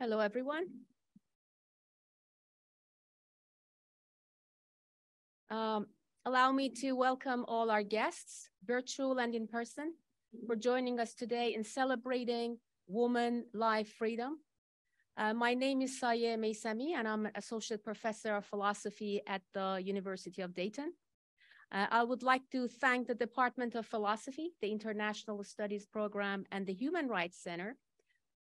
Hello, everyone. Um, allow me to welcome all our guests, virtual and in person, for joining us today in celebrating Woman Life Freedom. Uh, my name is Sayeh Meisami, and I'm an associate professor of philosophy at the University of Dayton. Uh, I would like to thank the Department of Philosophy, the International Studies Program, and the Human Rights Center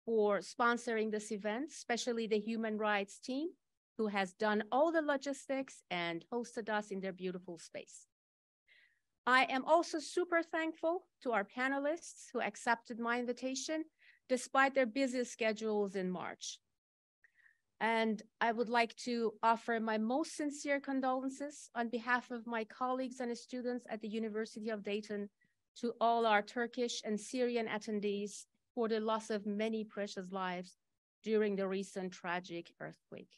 for sponsoring this event, especially the human rights team who has done all the logistics and hosted us in their beautiful space. I am also super thankful to our panelists who accepted my invitation despite their busy schedules in March. And I would like to offer my most sincere condolences on behalf of my colleagues and students at the University of Dayton to all our Turkish and Syrian attendees for the loss of many precious lives during the recent tragic earthquake.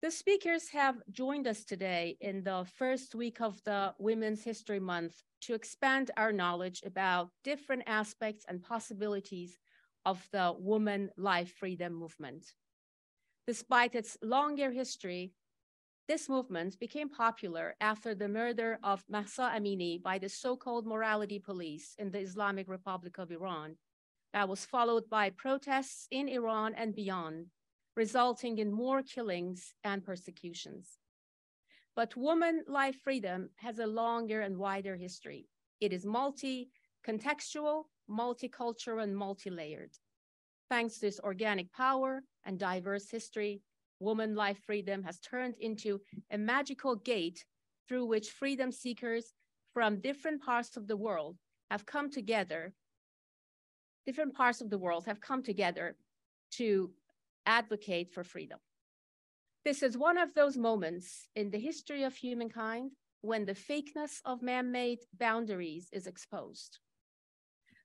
The speakers have joined us today in the first week of the Women's History Month to expand our knowledge about different aspects and possibilities of the woman life freedom movement. Despite its longer history, this movement became popular after the murder of Mahsa Amini by the so-called morality police in the Islamic Republic of Iran. That was followed by protests in Iran and beyond resulting in more killings and persecutions. But woman life freedom has a longer and wider history. It is multi-contextual, multicultural, and multi-layered. Thanks to its organic power and diverse history, woman life freedom has turned into a magical gate through which freedom seekers from different parts of the world have come together, different parts of the world have come together to advocate for freedom. This is one of those moments in the history of humankind when the fakeness of man-made boundaries is exposed.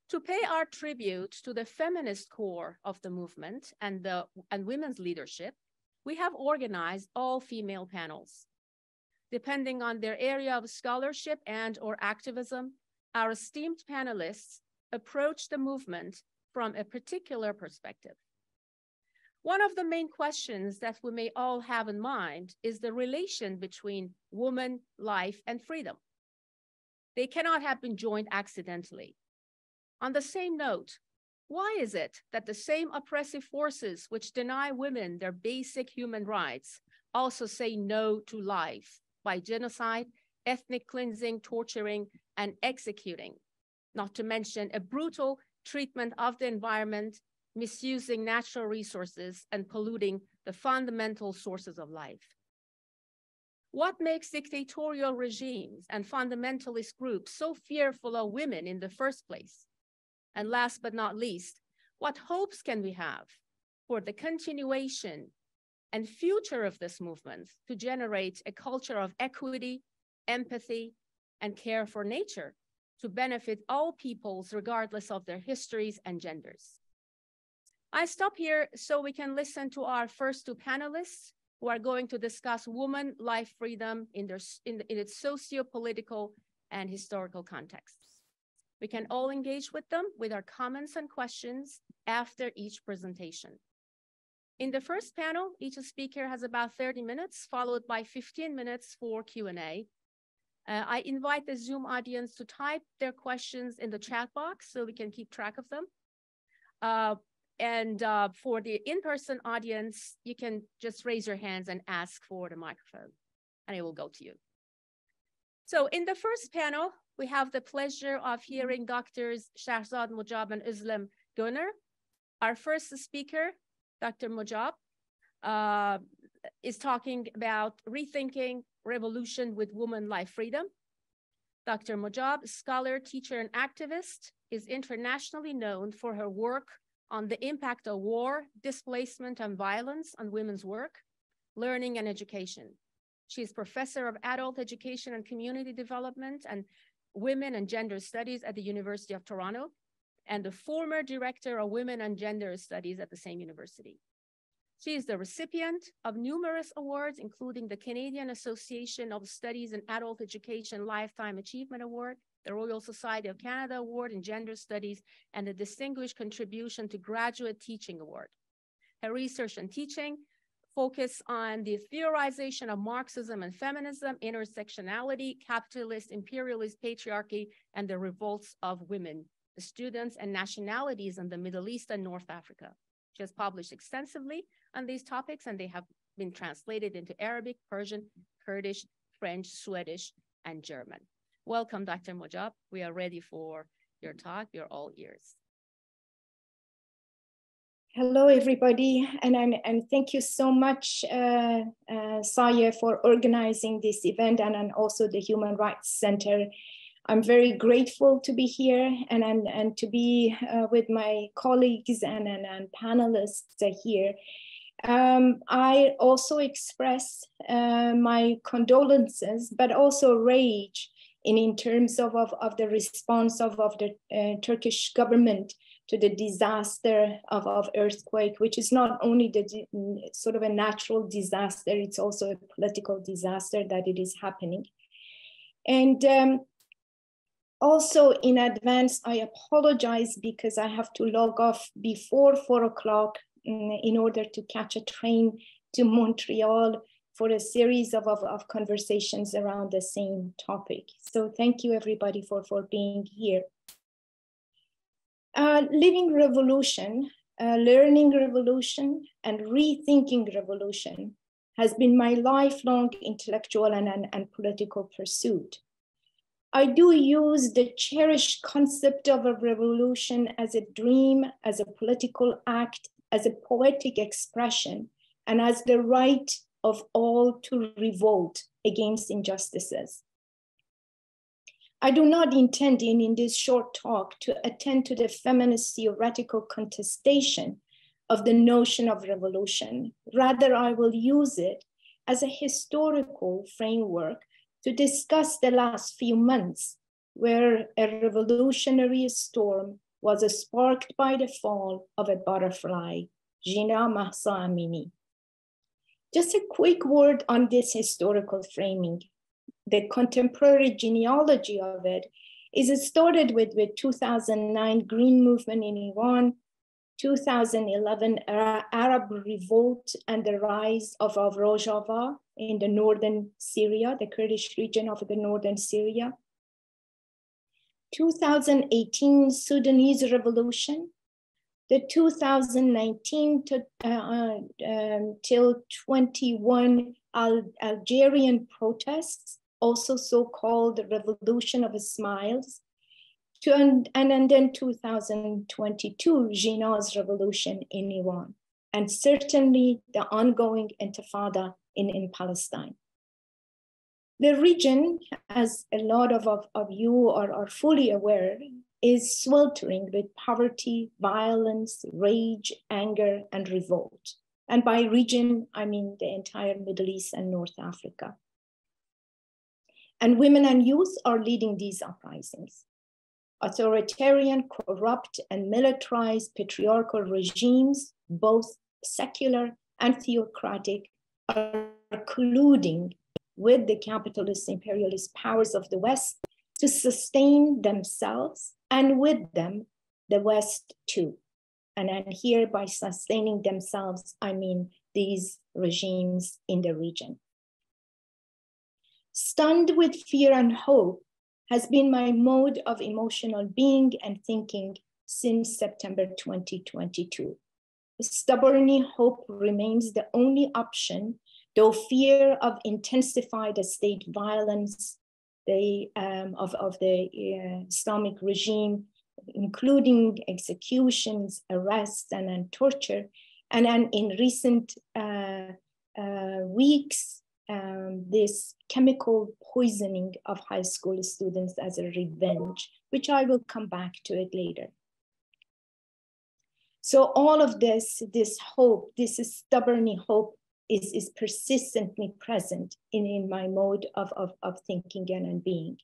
To pay our tribute to the feminist core of the movement and, the, and women's leadership, we have organized all female panels. Depending on their area of scholarship and or activism, our esteemed panelists approach the movement from a particular perspective. One of the main questions that we may all have in mind is the relation between woman, life, and freedom. They cannot have been joined accidentally. On the same note, why is it that the same oppressive forces which deny women their basic human rights also say no to life by genocide, ethnic cleansing, torturing, and executing, not to mention a brutal treatment of the environment misusing natural resources, and polluting the fundamental sources of life. What makes dictatorial regimes and fundamentalist groups so fearful of women in the first place? And last but not least, what hopes can we have for the continuation and future of this movement to generate a culture of equity, empathy, and care for nature to benefit all peoples regardless of their histories and genders? I stop here so we can listen to our first two panelists who are going to discuss woman life freedom in, their, in, in its socio-political and historical contexts. We can all engage with them with our comments and questions after each presentation. In the first panel, each speaker has about 30 minutes, followed by 15 minutes for Q&A. Uh, I invite the Zoom audience to type their questions in the chat box so we can keep track of them. Uh, and uh, for the in-person audience, you can just raise your hands and ask for the microphone, and it will go to you. So in the first panel, we have the pleasure of hearing Doctors Shahrzad Mojab and Özlem Göner. Our first speaker, Dr. Mojab, uh, is talking about rethinking revolution with woman life freedom. Dr. Mojab, scholar, teacher, and activist, is internationally known for her work on the impact of war, displacement, and violence on women's work, learning, and education. She is professor of adult education and community development and women and gender studies at the University of Toronto, and the former director of women and gender studies at the same university. She is the recipient of numerous awards, including the Canadian Association of Studies in Adult Education Lifetime Achievement Award, the Royal Society of Canada Award in Gender Studies, and the Distinguished Contribution to Graduate Teaching Award. Her research and teaching focus on the theorization of Marxism and feminism, intersectionality, capitalist, imperialist patriarchy, and the revolts of women, the students and nationalities in the Middle East and North Africa. She has published extensively on these topics, and they have been translated into Arabic, Persian, Kurdish, French, Swedish, and German. Welcome, Dr. Mojab. We are ready for your talk. You're all ears. Hello, everybody, and, and, and thank you so much, uh, uh, Sayeh, for organizing this event and, and also the Human Rights Center. I'm very grateful to be here and, and, and to be uh, with my colleagues and, and, and panelists here. Um, I also express uh, my condolences, but also rage in, in terms of, of, of the response of, of the uh, Turkish government to the disaster of, of earthquake, which is not only the sort of a natural disaster, it's also a political disaster that it is happening. And um, also in advance, I apologize because I have to log off before four o'clock in, in order to catch a train to Montreal for a series of, of, of, conversations around the same topic. So thank you everybody for, for being here. Uh, living revolution, uh, learning revolution, and rethinking revolution has been my lifelong intellectual and, and, and political pursuit. I do use the cherished concept of a revolution as a dream, as a political act, as a poetic expression, and as the right of all to revolt against injustices. I do not intend in, in this short talk to attend to the feminist theoretical contestation of the notion of revolution. Rather, I will use it as a historical framework to discuss the last few months where a revolutionary storm was sparked by the fall of a butterfly, Jina Mahsa Amini. Just a quick word on this historical framing the contemporary genealogy of it is it started with, with 2009 Green Movement in Iran, 2011 Arab Revolt and the rise of, of Rojava in the northern Syria, the Kurdish region of the northern Syria. 2018 Sudanese Revolution, the 2019 to, uh, uh, um, till 21 Al Algerian protests, also so-called Revolution of Smiles, to, and, and then 2022, Jina's revolution in Iran, and certainly the ongoing intifada in, in Palestine. The region, as a lot of, of, of you are, are fully aware, is sweltering with poverty, violence, rage, anger, and revolt. And by region, I mean the entire Middle East and North Africa. And women and youth are leading these uprisings. Authoritarian, corrupt, and militarized patriarchal regimes, both secular and theocratic, are colluding with the capitalist imperialist powers of the West to sustain themselves and with them, the West too. And, and here by sustaining themselves, I mean these regimes in the region. Stunned with fear and hope has been my mode of emotional being and thinking since September 2022. Stubbornly, hope remains the only option, though fear of intensified state violence the, um, of, of the uh, Islamic regime, including executions, arrests, and, and torture. And, and in recent uh, uh, weeks, um, this chemical poisoning of high school students as a revenge, which I will come back to it later. So all of this, this hope, this stubborn hope is, is persistently present in, in my mode of, of, of thinking and, and being.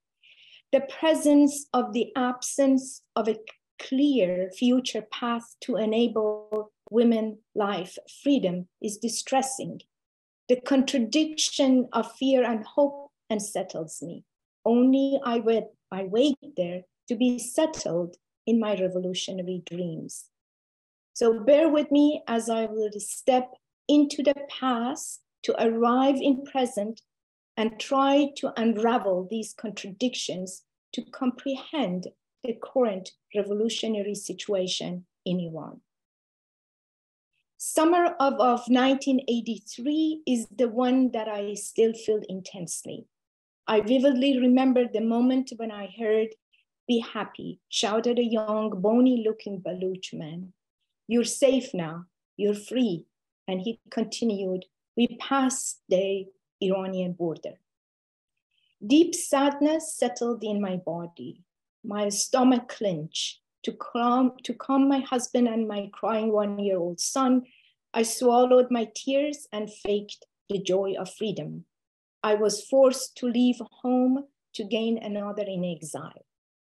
The presence of the absence of a clear future path to enable women life freedom is distressing the contradiction of fear and hope unsettles me. Only I, wait, I wait there to be settled in my revolutionary dreams. So bear with me as I will step into the past to arrive in present and try to unravel these contradictions to comprehend the current revolutionary situation in Iran. Summer of, of 1983 is the one that I still feel intensely. I vividly remember the moment when I heard, Be happy, shouted a young, bony looking Baluch man. You're safe now, you're free. And he continued, We passed the Iranian border. Deep sadness settled in my body. My stomach clenched. To calm, to calm my husband and my crying one year old son, I swallowed my tears and faked the joy of freedom. I was forced to leave home to gain another in exile.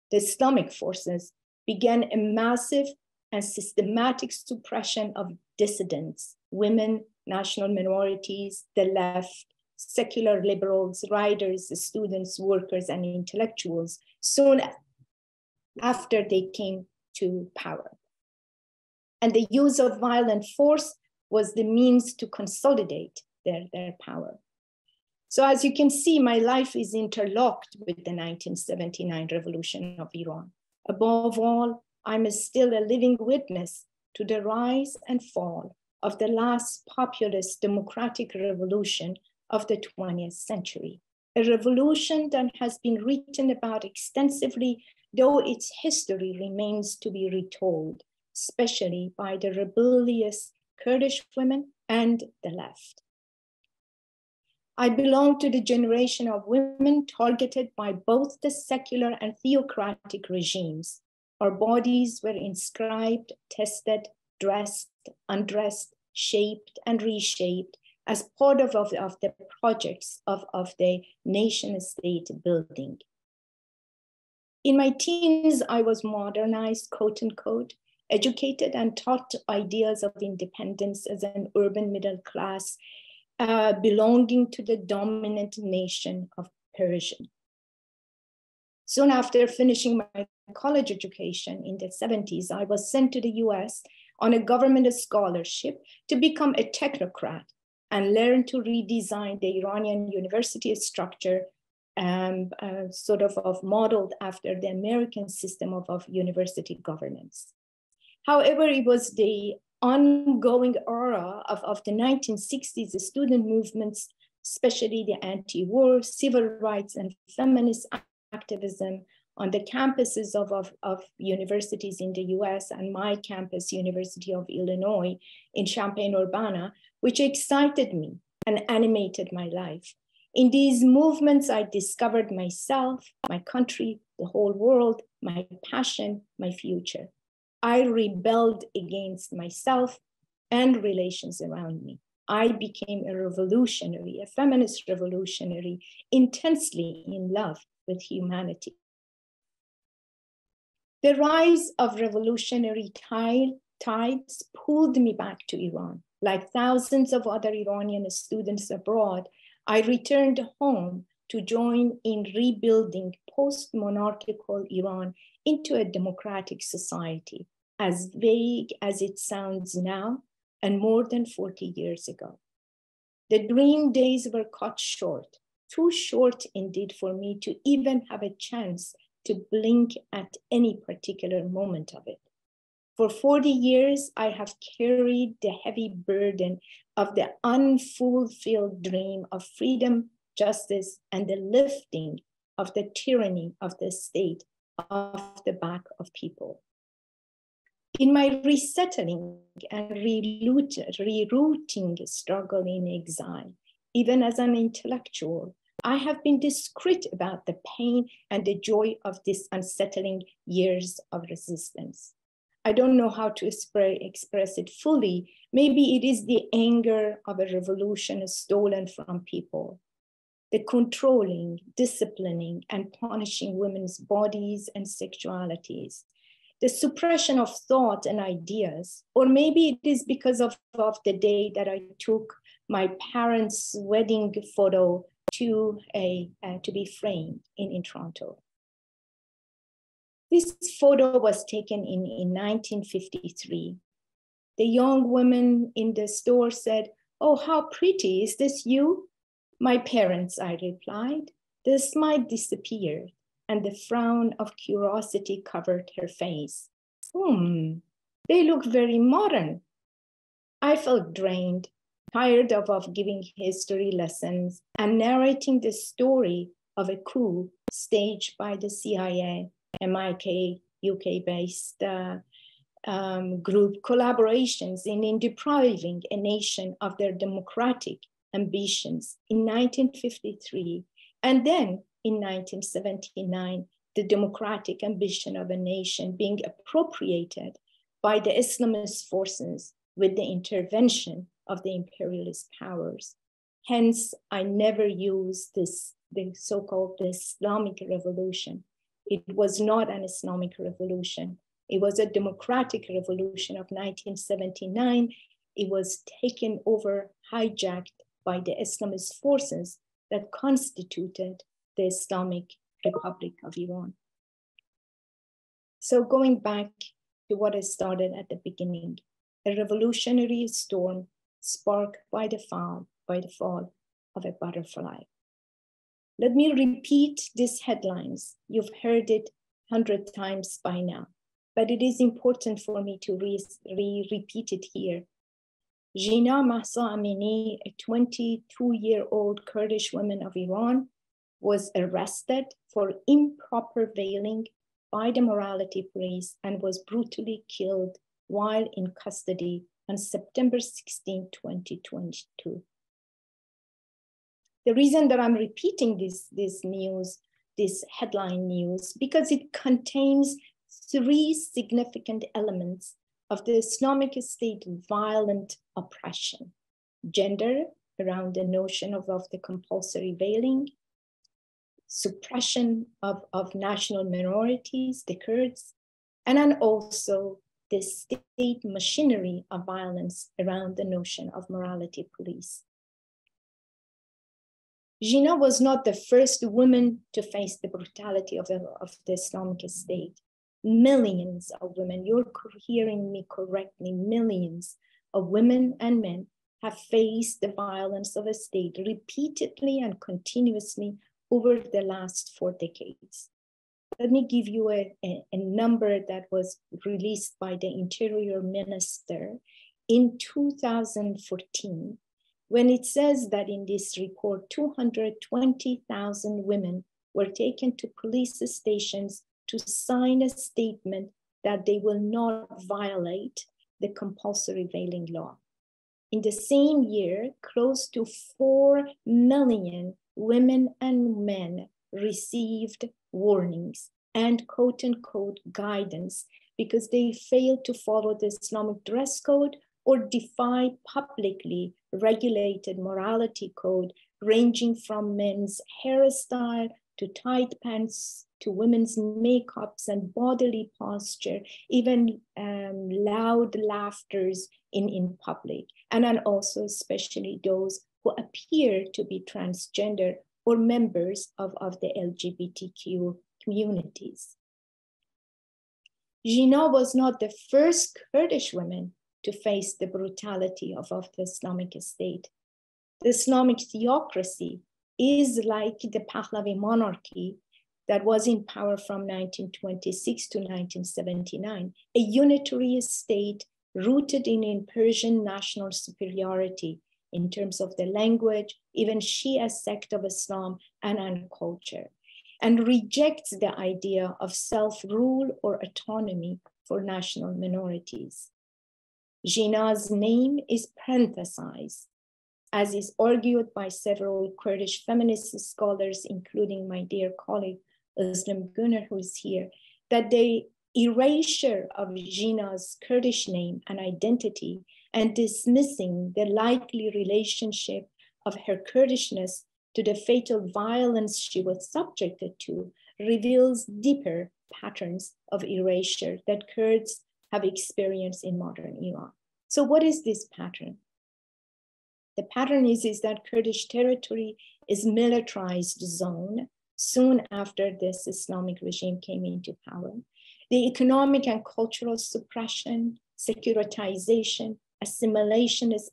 The Islamic forces began a massive and systematic suppression of dissidents, women, national minorities, the left, secular liberals, writers, students, workers, and intellectuals soon after they came to power. And the use of violent force was the means to consolidate their, their power. So as you can see, my life is interlocked with the 1979 revolution of Iran. Above all, I'm still a living witness to the rise and fall of the last populist democratic revolution of the 20th century, a revolution that has been written about extensively, though its history remains to be retold, especially by the rebellious Kurdish women and the left. I belong to the generation of women targeted by both the secular and theocratic regimes. Our bodies were inscribed, tested, dressed, undressed, shaped, and reshaped as part of, of, of the projects of, of the nation state building. In my teens, I was modernized, quote unquote, educated and taught ideas of independence as an urban middle class uh, belonging to the dominant nation of Persian. Soon after finishing my college education in the 70s, I was sent to the US on a government scholarship to become a technocrat and learn to redesign the Iranian university structure, um, uh, sort of, of modeled after the American system of, of university governance. However, it was the ongoing era of, of the 1960s, the student movements, especially the anti-war, civil rights, and feminist activism on the campuses of, of, of, universities in the US and my campus, University of Illinois in Champaign-Urbana, which excited me and animated my life. In these movements, I discovered myself, my country, the whole world, my passion, my future. I rebelled against myself and relations around me. I became a revolutionary, a feminist revolutionary, intensely in love with humanity. The rise of revolutionary tide, tides pulled me back to Iran. Like thousands of other Iranian students abroad, I returned home to join in rebuilding post monarchical Iran into a democratic society, as vague as it sounds now and more than 40 years ago. The dream days were cut short, too short indeed for me to even have a chance to blink at any particular moment of it. For 40 years, I have carried the heavy burden of the unfulfilled dream of freedom, justice, and the lifting of the tyranny of the state off the back of people. In my resettling and rerouting struggle in exile, even as an intellectual, I have been discreet about the pain and the joy of this unsettling years of resistance. I don't know how to express it fully. Maybe it is the anger of a revolution stolen from people, the controlling, disciplining, and punishing women's bodies and sexualities, the suppression of thought and ideas. Or maybe it is because of, of the day that I took my parents' wedding photo to, a, uh, to be framed in, in Toronto. This photo was taken in, in 1953. The young woman in the store said, Oh, how pretty. Is this you? My parents, I replied. The smile disappeared and the frown of curiosity covered her face. Hmm, they look very modern. I felt drained, tired of, of giving history lessons and narrating the story of a coup staged by the CIA, MI6, UK based uh, um, group collaborations in, in depriving a nation of their democratic ambitions in 1953. And then in 1979, the democratic ambition of a nation being appropriated by the Islamist forces with the intervention of the imperialist powers. Hence, I never use this, the so-called Islamic revolution. It was not an Islamic revolution. It was a democratic revolution of 1979. It was taken over, hijacked by the Islamist forces that constituted the Islamic Republic of Iran. So going back to what I started at the beginning, a revolutionary storm sparked by the fall, by the fall of a butterfly. Let me repeat these headlines. You've heard it hundred times by now but it is important for me to re, re repeat it here. Jina Mahsa Amini, a 22 year old Kurdish woman of Iran, was arrested for improper veiling by the morality police and was brutally killed while in custody on September 16, 2022. The reason that I'm repeating this, this news, this headline news, because it contains three significant elements of the Islamic State violent oppression gender, around the notion of, of the compulsory veiling, suppression of, of national minorities, the Kurds, and then also the state machinery of violence around the notion of morality police. Jina was not the first woman to face the brutality of, of the Islamic State millions of women, you're hearing me correctly, millions of women and men have faced the violence of a state repeatedly and continuously over the last four decades. Let me give you a, a, a number that was released by the Interior Minister in 2014 when it says that in this report 220,000 women were taken to police stations to sign a statement that they will not violate the compulsory veiling law. In the same year, close to 4 million women and men received warnings and quote unquote guidance because they failed to follow the Islamic dress code or defy publicly regulated morality code ranging from men's hairstyle to tight pants to women's makeups and bodily posture, even um, loud laughters in, in public, and then also especially those who appear to be transgender or members of, of the LGBTQ communities. Jina was not the first Kurdish woman to face the brutality of, of the Islamic State. The Islamic theocracy is like the Pahlavi monarchy that was in power from 1926 to 1979, a unitary state rooted in, in Persian national superiority in terms of the language, even Shia sect of Islam and, and culture, and rejects the idea of self-rule or autonomy for national minorities. Jina's name is parenthesized, as is argued by several Kurdish feminist scholars, including my dear colleague Özlem Göner, who is here, that the erasure of Jina's Kurdish name and identity and dismissing the likely relationship of her Kurdishness to the fatal violence she was subjected to reveals deeper patterns of erasure that Kurds have experienced in modern Iran. So what is this pattern? The pattern is, is that Kurdish territory is militarized zone soon after this Islamic regime came into power. The economic and cultural suppression, securitization, assimilationist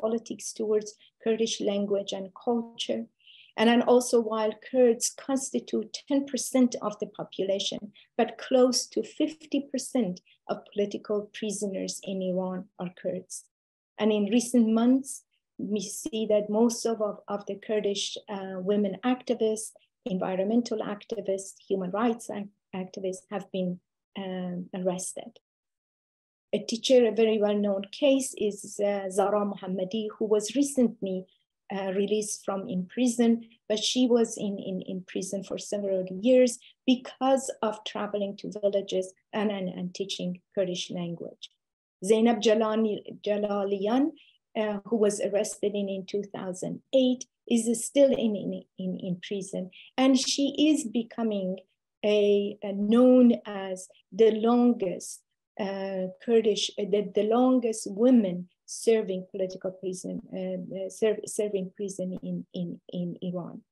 politics towards Kurdish language and culture. And then also while Kurds constitute 10% of the population, but close to 50% of political prisoners in Iran are Kurds. And in recent months, we see that most of, of, the Kurdish uh, women activists, environmental activists, human rights activists have been um, arrested. A teacher, a very well-known case is uh, Zahra Mohammadi, who was recently uh, released from in prison, but she was in, in, in prison for several years because of traveling to villages and, and, and teaching Kurdish language. Zainab Jalani, Jalalian, uh, who was arrested in, in 2008, is still in, in, in, in prison. And she is becoming a, a known as the longest uh, Kurdish, the, the longest women serving political prison, uh, serve, serving prison in, in, in Iran.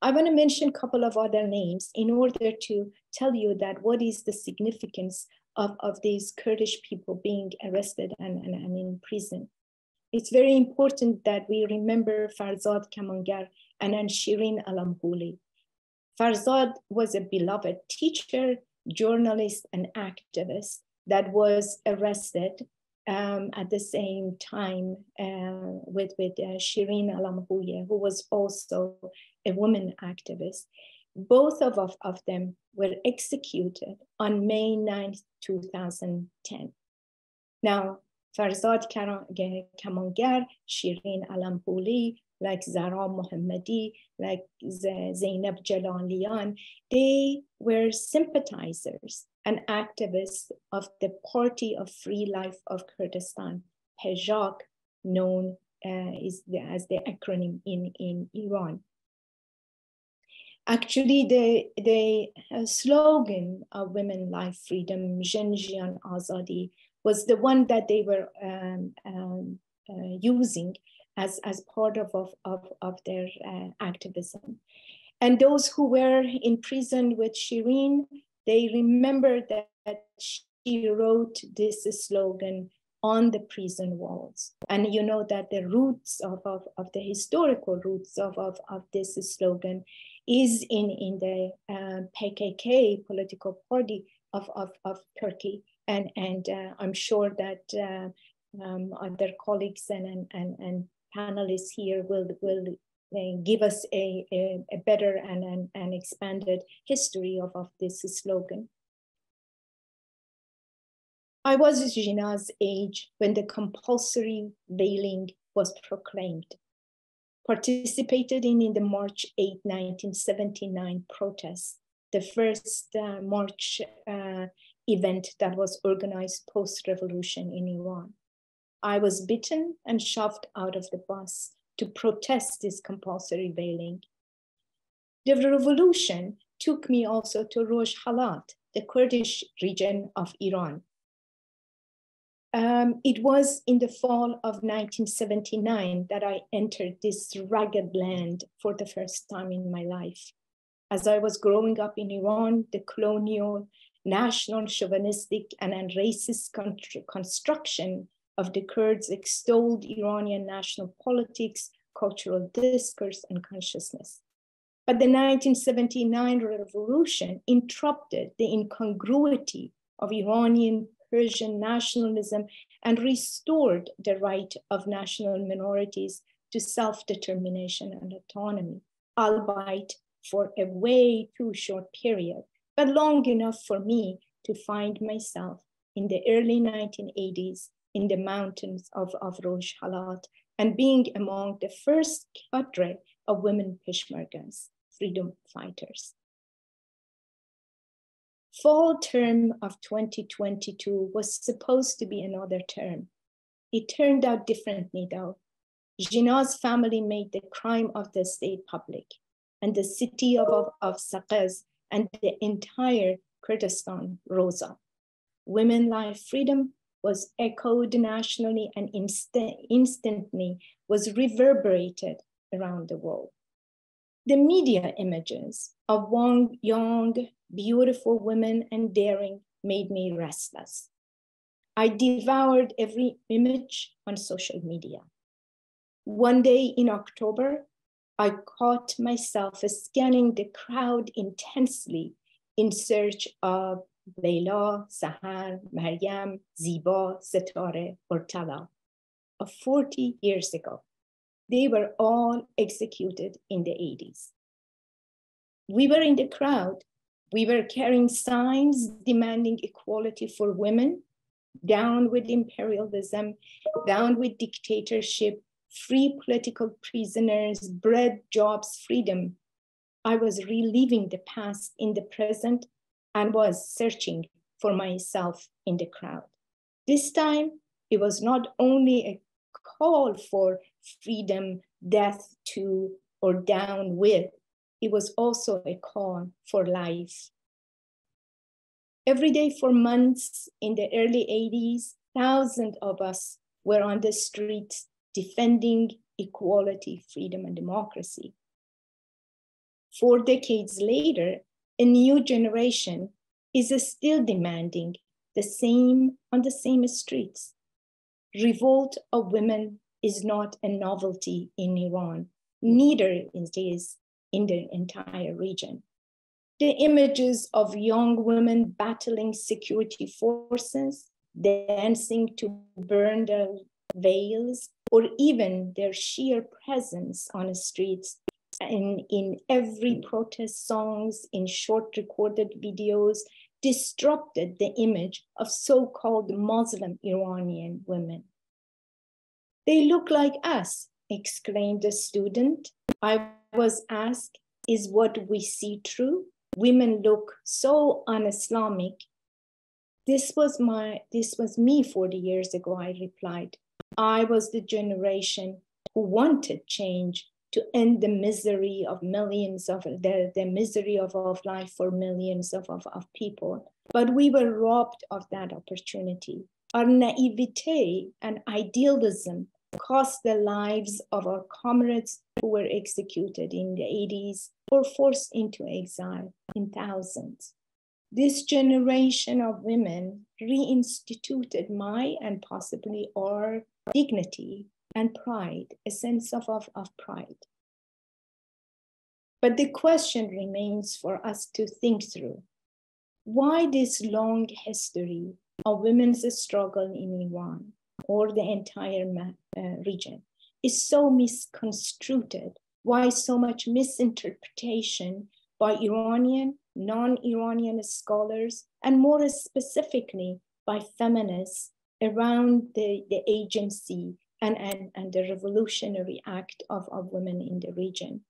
I want to mention a couple of other names in order to tell you that what is the significance of, of these Kurdish people being arrested and, and, and in prison. It's very important that we remember Farzad Kamangar and, and Shirin. Farzad was a beloved teacher, journalist, and activist that was arrested um, at the same time uh, with, with uh, Shirin Alamhouli, who was also a woman activist. Both of, of, of them were executed on May 9, 2010. Now, Farzad Kamangar, Shirin Alamhouli, like Zahra Mohammadi, like Zainab Jalalian, they were sympathizers and activist of the Party of Free Life of Kurdistan, PJAK, known uh, is the, as the acronym in, in Iran. Actually, the, the uh, slogan of Women Life Freedom, Jin Jiyan Azadi, was the one that they were um, um, uh, using as, as part of, of, of, of their uh, activism. And those who were in prison with Shirin, they remember that, she wrote this slogan on the prison walls. And you know that the roots of, of, of the historical roots of, of, of this slogan is in, in the uh, PKK political party of, of, of Turkey. And, and uh, I'm sure that uh, um, other colleagues and, and, and, panelists here will, will give us a, a, a better and an, an expanded history of, of this slogan. I was Jina's age when the compulsory veiling was proclaimed participated in, in the March 8, 1979 protest, the first uh, March uh, event that was organized post-revolution in Iran. I was bitten and shoved out of the bus to protest this compulsory veiling. The revolution took me also to Roj Halat, the Kurdish region of Iran, um, it was in the fall of 1979 that I entered this rugged land for the first time in my life. As I was growing up in Iran, the colonial, national, chauvinistic, and, and racist construction of the Kurds extolled Iranian national politics, cultural discourse, and consciousness. But the 1979 revolution interrupted the incongruity of Iranian Persian nationalism and restored the right of national minorities to self determination and autonomy, albeit for a way too short period, but long enough for me to find myself in the early 1980s in the mountains of, of Rojhelat and being among the first cadre of women Peshmergas, freedom fighters. Fall term of 2022 was supposed to be another term. It turned out differently though. Jina's family made the crime of the state public and the city of, of, of Saqqez and the entire Kurdistan rose up. Women life freedom was echoed nationally and inst instantly was reverberated around the world. The media images of one young beautiful women and daring made me restless. I devoured every image on social media. One day in October, I caught myself scanning the crowd intensely in search of Leila, Sahar, Maryam, Ziba, Setare, or Tala of 40 years ago. They were all executed in the 80s. We were in the crowd. We were carrying signs demanding equality for women, down with imperialism, down with dictatorship, free political prisoners, bread, jobs, freedom. I was reliving the past in the present and was searching for myself in the crowd. This time, it was not only a call for freedom, death to, or down with, it was also a call for life. Every day for months in the early 80s, thousands of us were on the streets defending equality, freedom, and democracy. Four decades later, a new generation is still demanding the same on the same streets. Revolt of women is not a novelty in Iran, neither is it in the entire region. The images of young women battling security forces, dancing to burn their veils, or even their sheer presence on the streets in, in every protest songs, in short recorded videos, disrupted the image of so-called Muslim Iranian women. They look like us, exclaimed a student. I was asked, is what we see true? Women look so un-Islamic. This was my, this was me 40 years ago, I replied. I was the generation who wanted change to end the misery of millions of the, the misery of, of life for millions of, of, of people. But we were robbed of that opportunity. Our naivete and idealism cost the lives of our comrades who were executed in the 80s or forced into exile in thousands. This generation of women reinstituted my and possibly our dignity and pride, a sense of, of, of pride. But the question remains for us to think through. Why this long history of women's struggle in Iran or the entire uh, region is so misconstrued? Why so much misinterpretation by Iranian, non Iranian scholars, and more specifically by feminists around the, the agency and, and, and the revolutionary act of, of women in the region.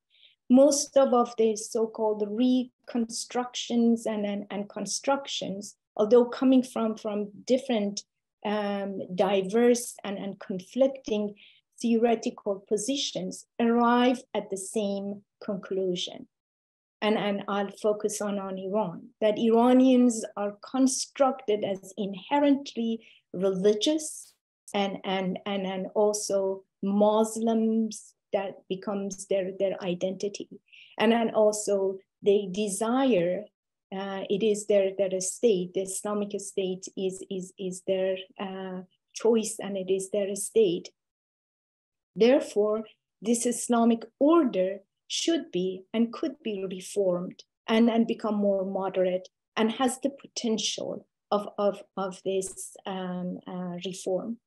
Most of, of the so-called reconstructions and, and, and constructions, although coming from, from different um, diverse and, and conflicting theoretical positions, arrive at the same conclusion. And, and I'll focus on, on Iran, that Iranians are constructed as inherently religious and and and, and also Muslims that becomes their their identity and then also they desire uh, it is their their state the Islamic state is is is their uh, choice and it is their state therefore this Islamic order should be and could be reformed and, and become more moderate and has the potential of, of, of this um, uh, reform.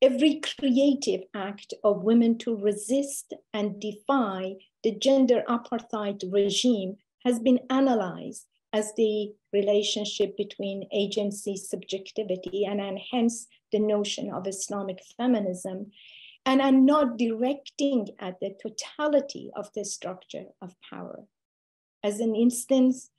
Every creative act of women to resist and defy the gender apartheid regime has been analyzed as the relationship between agency, subjectivity, and, and hence the notion of Islamic feminism, and are not directing at the totality of the structure of power. As an instance,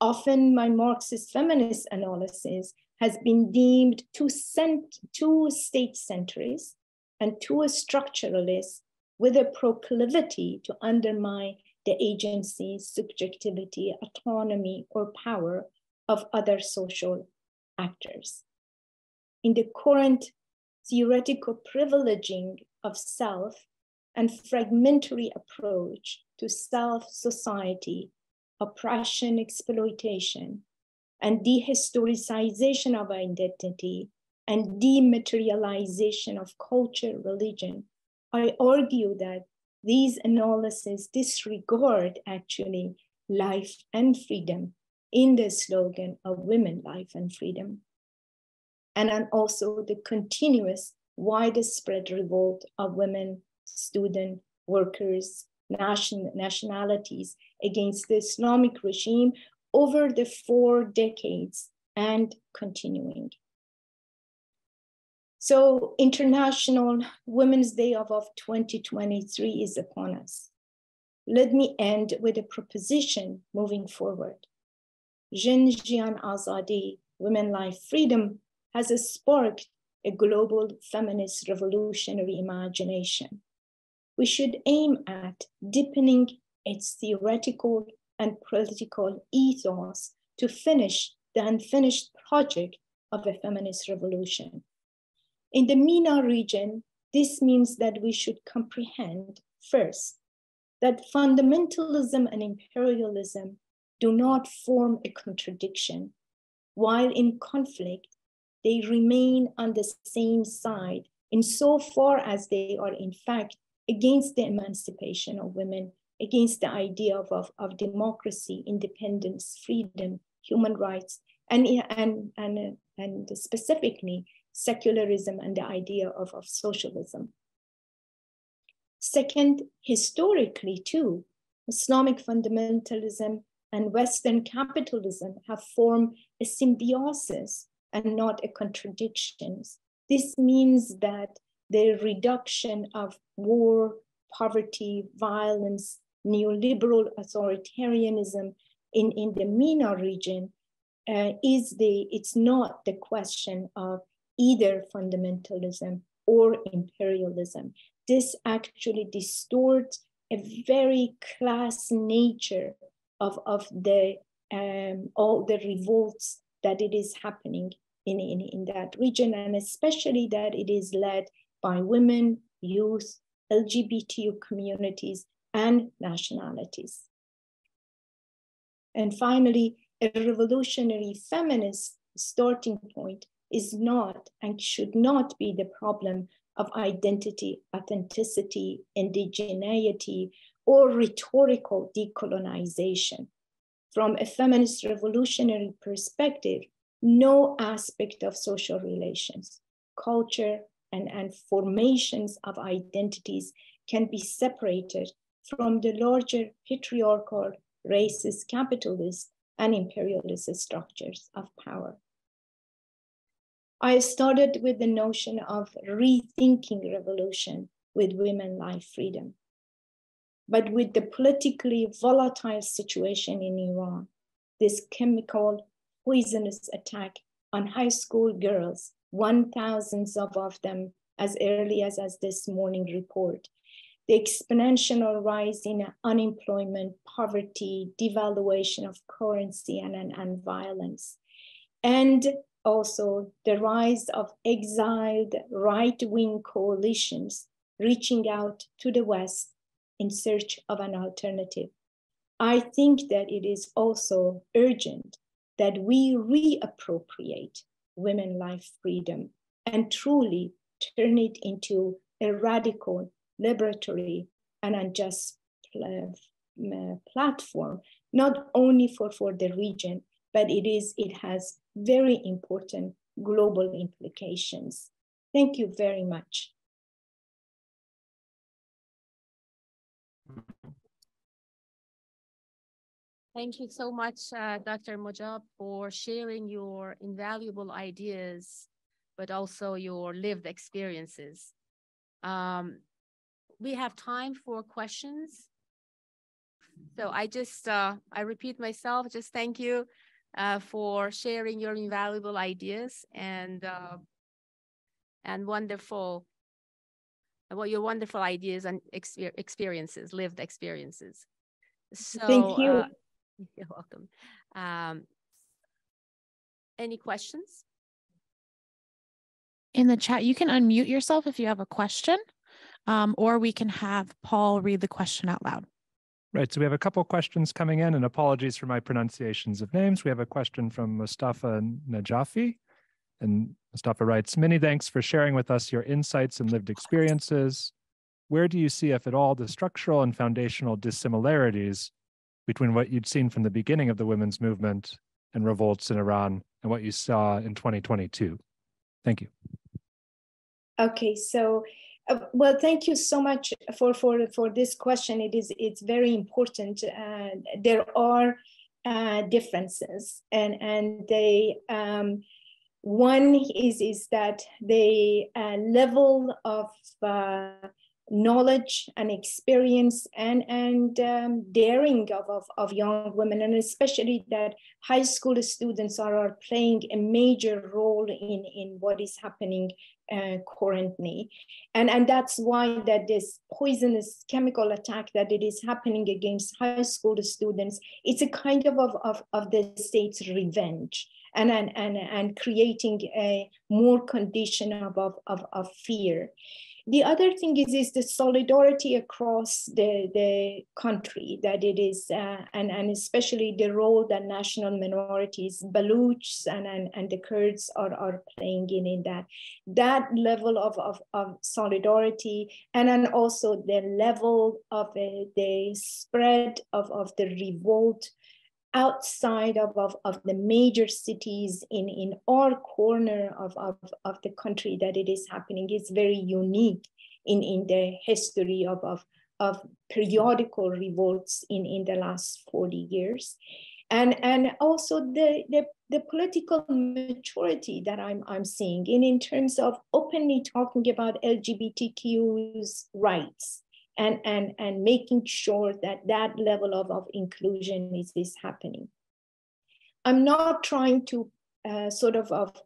often my Marxist feminist analysis has been deemed too, cent- too state centrist and too structuralist with a proclivity to undermine the agency, subjectivity, autonomy, or power of other social actors. In the current theoretical privileging of self and fragmentary approach to self society oppression, exploitation, and dehistoricization of identity, and dematerialization of culture, religion, I argue that these analyses disregard actually life and freedom in the slogan of women, life and freedom. And then also the continuous widespread revolt of women, student, workers, nation, nationalities against the Islamic regime over the four decades and continuing. So International Women's Day of, of 2023 is upon us. Let me end with a proposition moving forward. Jin Jiyan Azadi, Women Life Freedom, has sparked a global feminist revolutionary imagination. We should aim at deepening its theoretical and political ethos to finish the unfinished project of a feminist revolution. In the MENA region, this means that we should comprehend first that fundamentalism and imperialism do not form a contradiction. While in conflict, they remain on the same side insofar as they are, in fact, against the emancipation of women, against the idea of, of, of democracy, independence, freedom, human rights, and, and, and, uh, and specifically secularism and the idea of, of socialism. Second, historically, too, Islamic fundamentalism and Western capitalism have formed a symbiosis and not a contradiction. This means that the reduction of war, poverty, violence, neoliberal authoritarianism in, in the MENA region uh, is the, it's not the question of either fundamentalism or imperialism. This actually distorts a very class nature of, of the um, all the revolts that it is happening in, in, in that region, and especially that it is led by women, youth, LGBTQ communities, and nationalities. And finally, a revolutionary feminist starting point is not and should not be the problem of identity, authenticity, indigeneity, or rhetorical decolonization. From a feminist revolutionary perspective, no aspect of social relations, culture, and, and formations of identities can be separated from the larger patriarchal, racist, capitalist, and imperialist structures of power. I started with the notion of rethinking revolution with women life freedom. But with the politically volatile situation in Iran, this chemical poisonous attack on high school girls, 1,000 of, of them as early as, as this morning report, the exponential rise in unemployment, poverty, devaluation of currency, and, and, and violence. And also the rise of exiled right wing coalitions reaching out to the West in search of an alternative. I think that it is also urgent that we reappropriate women life freedom and truly turn it into a radical, liberatory, and unjust platform, not only for, for the region, but it is it has very important global implications. Thank you very much. Thank you so much, uh, Dr. Mojab, for sharing your invaluable ideas, but also your lived experiences. Um, we have time for questions. So I just, uh, I repeat myself, just thank you uh, for sharing your invaluable ideas and uh, and wonderful, well, your wonderful ideas and exper experiences, lived experiences. So, Thank you. Uh, you're welcome. Um, any questions? In the chat, you can unmute yourself if you have a question, um, or we can have Paul read the question out loud. Right, so we have a couple questions coming in, and apologies for my pronunciations of names. We have a question from Mustafa Najafi, and Mustafa writes, many thanks for sharing with us your insights and lived experiences. Where do you see, if at all, the structural and foundational dissimilarities between what you'd seen from the beginning of the women's movement and revolts in Iran and what you saw in 2022? Thank you. Okay, so uh, well, thank you so much for for for this question. It is it's very important. Uh, there are uh, differences, and and they um, one is is that the uh, level of uh, knowledge and experience and and um, daring of, of, of young women and especially that high school students are, are playing a major role in in what is happening uh, currently. And and that's why that this poisonous chemical attack that it is happening against high school students it's a kind of of, of, of the state's revenge and, and, and, and creating a more condition of, of, of, of fear the other thing is is the solidarity across the, the country that it is uh, and, and especially the role that national minorities baluchs and, and, and the kurds are, are playing in, in that. That level of, of, of solidarity and then also the level of uh, the spread of, of the revolt outside of, of, of the major cities in, in our corner of, of, of the country that it is happening is very unique in, in the history of, of, of periodical revolts in, in the last 40 years. And, and also the, the, the political maturity that I'm, I'm seeing in, in terms of openly talking about LGBTQ's rights and, and, and making sure that that level of, of inclusion is, is happening. I'm not trying to uh, sort of, of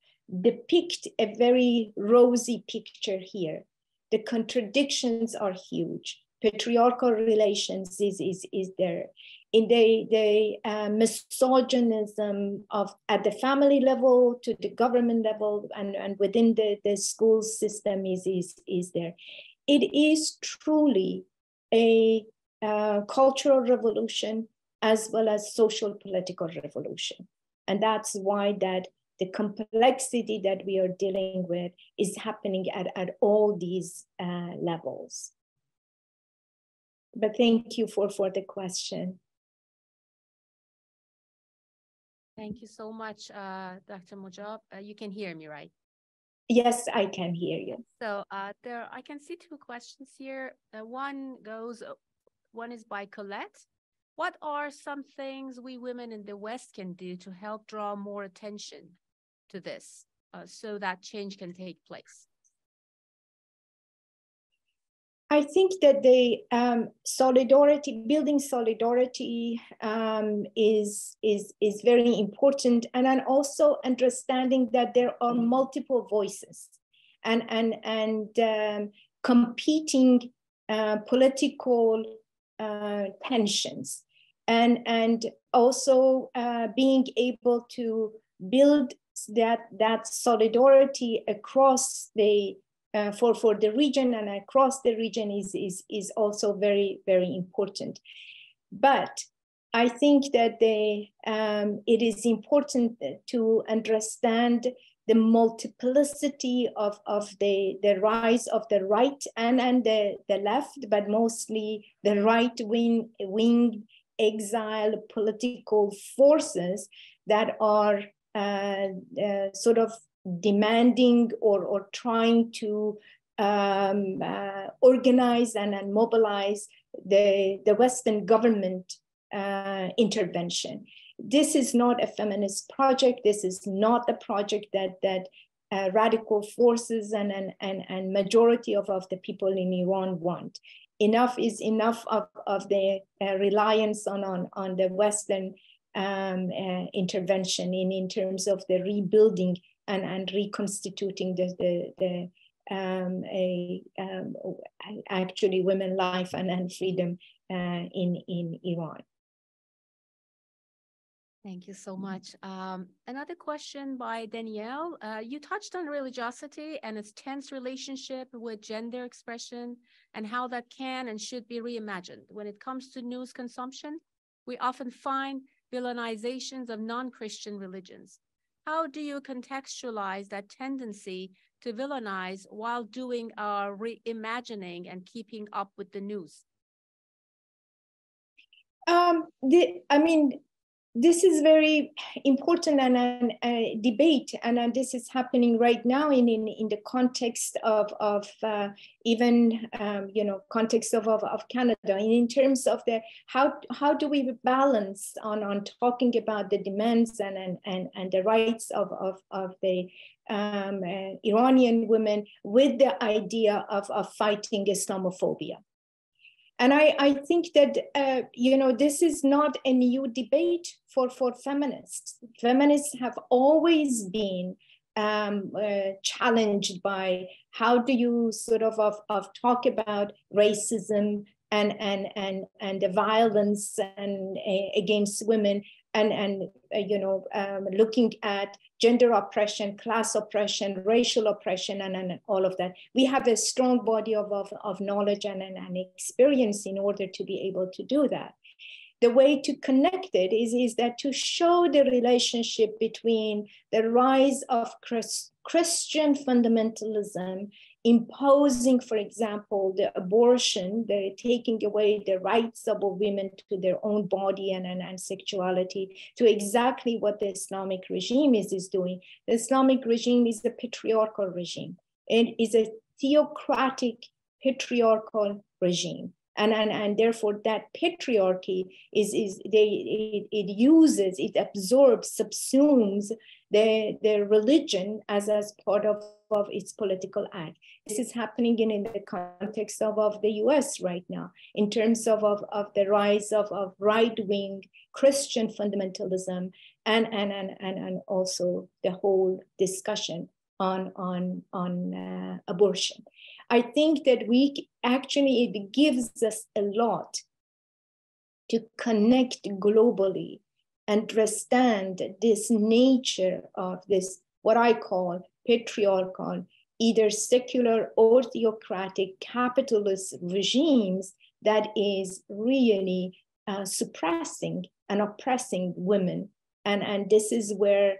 depict a very rosy picture here. The contradictions are huge. Patriarchal relations is, is, is there. In the, the uh, misogynism of at the family level to the government level and, and within the, the school system is, is, is there it is truly a uh, cultural revolution as well as social political revolution. And that's why that the complexity that we are dealing with is happening at, at all these uh, levels. But thank you for, for the question. Thank you so much, uh, Dr. Mojab. Uh, you can hear me, right? Yes, I can hear you. So uh, there, I can see two questions here. Uh, one goes, uh, one is by Colette. What are some things we women in the West can do to help draw more attention to this uh, so that change can take place? I think that the um, solidarity, building solidarity, um, is is is very important, and then also understanding that there are multiple voices, and and and um, competing uh, political uh, tensions, and and also uh, being able to build that that solidarity across the uh, for, for the region and across the region is, is, is also very, very important. But I think that the, um, it is important to understand the multiplicity of, of the, the rise of the right and, and the, the left, but mostly the right wing, wing exile political forces that are uh, uh, sort of demanding or, or trying to um, uh, organize and, and mobilize the, the Western government uh, intervention. This is not a feminist project. This is not the project that, that uh, radical forces and, and, and, and majority of, of the people in Iran want. Enough is enough of, of the uh, reliance on, on, on the Western um, uh, intervention in, in terms of the rebuilding and, and reconstituting the, the, the um, a, um, actually women life and, and freedom uh, in, in Iran. Thank you so much. Um, another question by Danielle. Uh, you touched on religiosity and its tense relationship with gender expression and how that can and should be reimagined. When it comes to news consumption, we often find villainizations of non-Christian religions. How do you contextualize that tendency to villainize while doing our reimagining and keeping up with the news? Um, the, I mean, this is very important and a, debate, and uh, this is happening right now in in, in the context of of uh, even um, you know context of, of of Canada. And in terms of the how how do we balance on on talking about the demands and and and, and the rights of of of the um, uh, Iranian women with the idea of of fighting Islamophobia and I, I think that uh, you know this is not a new debate for, for feminists. Feminists have always been um, uh, challenged by how do you sort of, of, of talk about racism and and and and the violence and uh, against women and and uh, you know um, looking at gender oppression, class oppression, racial oppression, and, and all of that. We have a strong body of, of, of knowledge and, and, and experience in order to be able to do that. The way to connect it is, is that to show the relationship between the rise of Christ, Christian fundamentalism imposing, for example, the abortion, the taking away the rights of women to their own body and, and, and sexuality, to exactly what the Islamic regime is, is doing. The Islamic regime is a patriarchal regime. It is a theocratic patriarchal regime. And, and, and therefore that patriarchy is, is they, it, it uses, it absorbs, subsumes the, the religion as, as part of, of its political act. This is happening in, in the context of, of the US right now, in terms of, of, of the rise of, of right-wing Christian fundamentalism and, and, and, and, and also the whole discussion on, on, on uh, abortion. I think that we actually, it gives us a lot to connect globally, and understand this nature of this, what I call patriarchal either secular or theocratic capitalist regimes that is really uh, suppressing and oppressing women. And, and this is where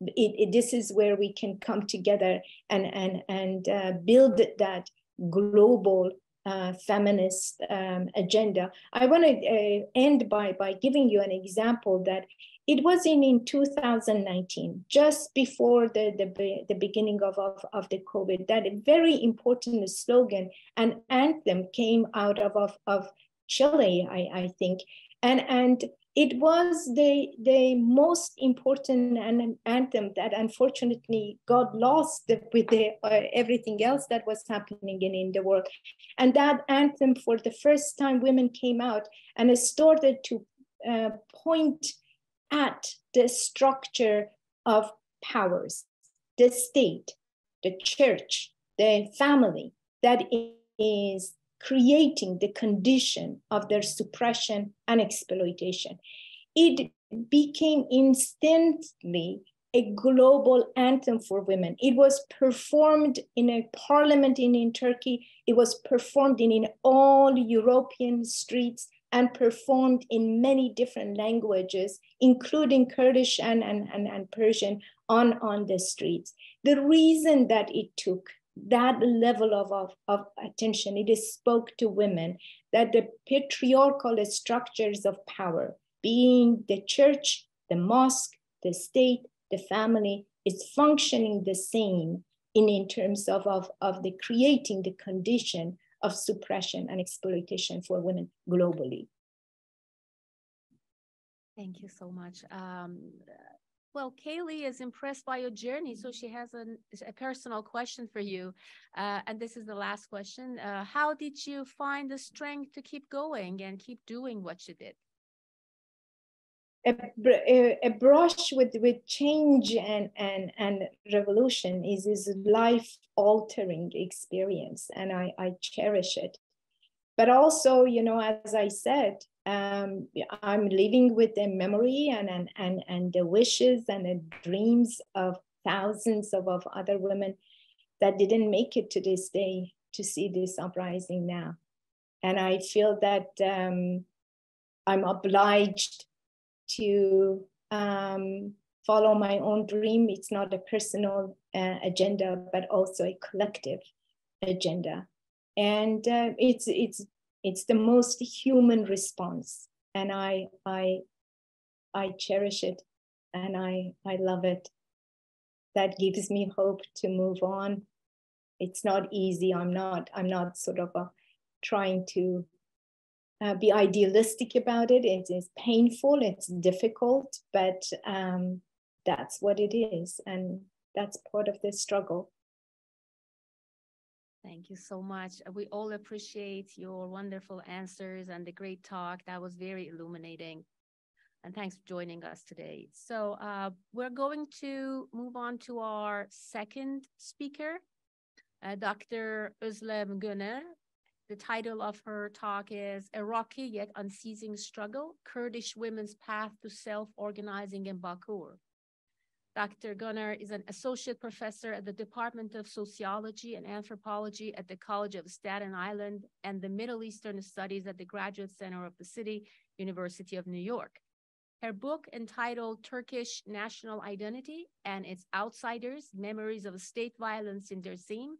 it, it, this is where we can come together and, and, and uh, build that global uh, feminist um, agenda. I want to uh, end by, by giving you an example that it was in, in 2019, just before the, the, the beginning of, of, of the COVID, that a very important slogan and anthem came out of, of, of Chile, I, I think. And, and it was the, the most important anthem that unfortunately got lost with the, uh, everything else that was happening in, in the world. And that anthem, for the first time, women came out and started to uh, point at the structure of powers, the state, the church, the family that is creating the condition of their suppression and exploitation. It became instantly a global anthem for women. It was performed in a parliament in, in Turkey. It was performed in, in all European streets and performed in many different languages, including Kurdish and, and, and, and Persian on, on the streets. The reason that it took that level of, of, of attention, it spoke to women that the patriarchal structures of power, being the church, the mosque, the state, the family, is functioning the same in, in terms of, of, of the creating the condition of suppression and exploitation for women globally. Thank you so much. Um, well, Kaylee is impressed by your journey, so she has a personal question for you. Uh, and this is the last question. Uh, how did you find the strength to keep going and keep doing what you did? A, a, brush with, with change and, and, and revolution is, is life altering experience, and I, I cherish it. But also, you know, as I said, um, I'm living with the memory and, and, and, and the wishes and the dreams of thousands of, of other women that didn't make it to this day to see this uprising now. And I feel that um, I'm obliged to um, follow my own dream. It's not a personal uh, agenda, but also a collective agenda. And uh, it's it's it's the most human response, and I I I cherish it, and I I love it. That gives me hope to move on. It's not easy. I'm not I'm not sort of a, trying to uh, be idealistic about it. It is painful, it's difficult, but um, that's what it is. And that's part of the struggle. Thank you so much. We all appreciate your wonderful answers and the great talk. That was very illuminating. And thanks for joining us today. So uh, we're going to move on to our second speaker, uh, Dr. Özlem Göner. The title of her talk is Rocky Yet Unceasing Struggle, Kurdish Women's Path to Self-Organizing in Bakur. Dr. Göner is an associate professor at the Department of Sociology and Anthropology at the College of Staten Island and the Middle Eastern Studies at the Graduate Center of the City, University of New York. Her book entitled Turkish National Identity and Its Outsiders, Memories of State Violence in Dersim,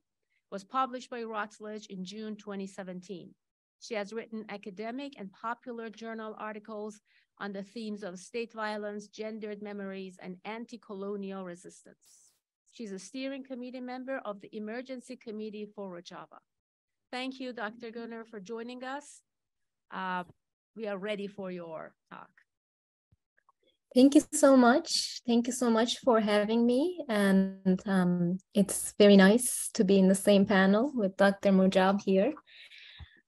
was published by Routledge in June 2017. She has written academic and popular journal articles on the themes of state violence, gendered memories, and anti-colonial resistance. She's a steering committee member of the Emergency Committee for Rojava. Thank you, Dr. Göner, for joining us. Uh, we are ready for your talk. Thank you so much. Thank you so much for having me. And um, it's very nice to be in the same panel with Dr. Mojab here,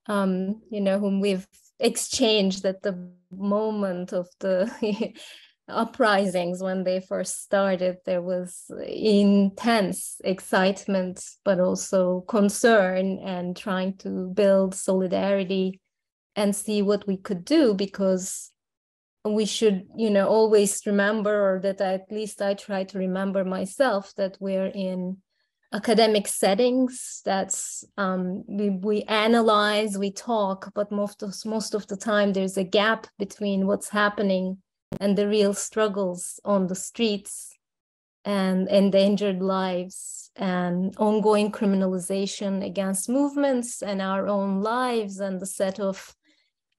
um, you know, whom we've exchanged at the moment of the uprisings when they first started there was intense excitement but also concern and trying to build solidarity and see what we could do because we should you know always remember or that at least i try to remember myself that we're in academic settings. That's um, we, we analyze we talk but most of, most of the time there's a gap between what's happening and the real struggles on the streets and endangered lives and ongoing criminalization against movements and our own lives and the set of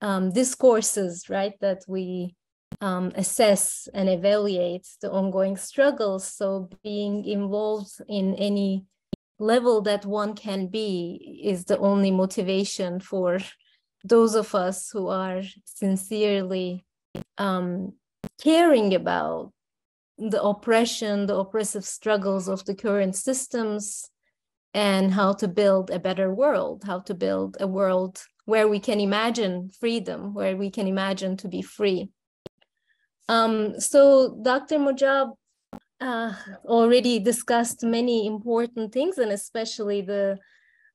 um, discourses right that we um, assess and evaluate the ongoing struggles. So being involved in any level that one can be is the only motivation for those of us who are sincerely um, caring about the oppression, the oppressive struggles of the current systems, and how to build a better world, how to build a world where we can imagine freedom, where we can imagine to be free. Um, so Dr. Mojab uh, already discussed many important things, and especially the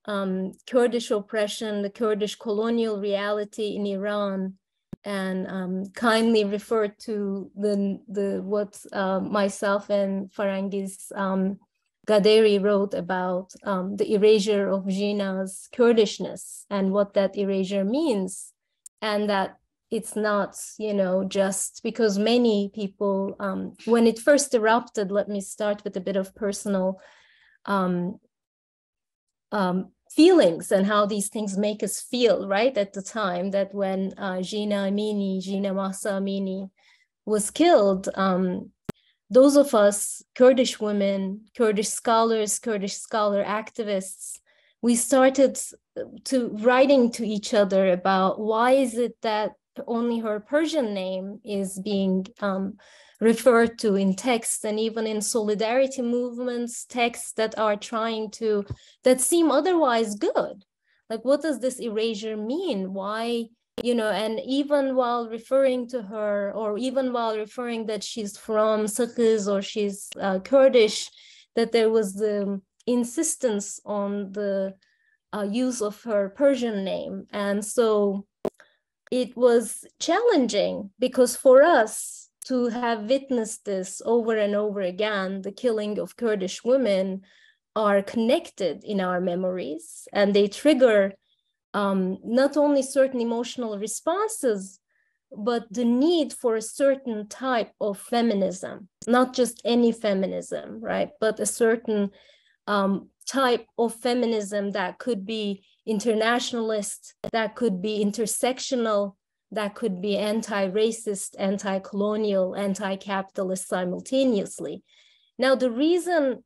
um, Kurdish oppression, the Kurdish colonial reality in Iran, and um, kindly referred to the the what uh, myself and Farangis um, Ghaderi wrote about um, the erasure of Jina's Kurdishness and what that erasure means, and that it's not you know just because many people um, when it first erupted let me start with a bit of personal um, um, feelings and how these things make us feel right at the time that when uh, Jina Amini, Jina Mahsa Amini was killed, um, those of us, Kurdish women, Kurdish scholars, Kurdish scholar activists, we started to writing to each other about why is it that only her Persian name is being um, referred to in texts and even in solidarity movements, texts that are trying to, that seem otherwise good. Like, what does this erasure mean? Why, you know, and even while referring to her, or even while referring that she's from Saqqez or she's uh, Kurdish, that there was the insistence on the uh, use of her Persian name. And so it was challenging because for us to have witnessed this over and over again, the killing of Kurdish women are connected in our memories and they trigger um, not only certain emotional responses, but the need for a certain type of feminism, not just any feminism, right? But a certain um, type of feminism that could be internationalist, that could be intersectional, that could be anti-racist, anti-colonial, anti-capitalist simultaneously. Now, the reason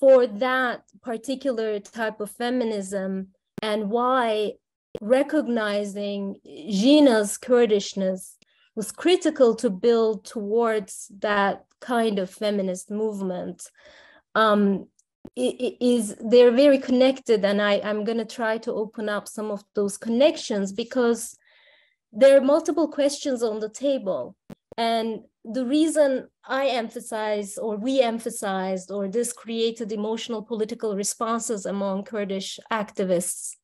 for that particular type of feminism and why recognizing Jina's Kurdishness was critical to build towards that kind of feminist movement um, is they're very connected and I, i'm going to try to open up some of those connections because there are multiple questions on the table and the reason I emphasize, or we emphasized, or this created emotional political responses among Kurdish activists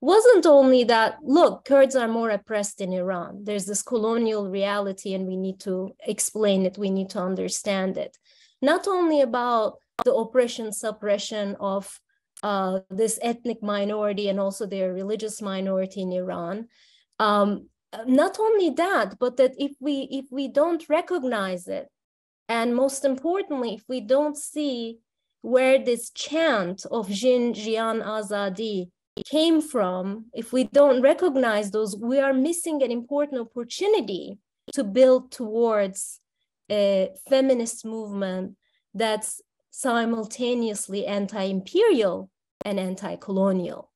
wasn't only that, look, Kurds are more oppressed in Iran. There's this colonial reality, and we need to explain it, we need to understand it. Not only about the oppression, suppression of uh, this ethnic minority and also their religious minority in Iran, um, not only that, but that if we if we don't recognize it, and most importantly, if we don't see where this chant of Jin Jiyan Azadi came from, if we don't recognize those, we are missing an important opportunity to build towards a feminist movement that's simultaneously anti-imperial and anti-colonial.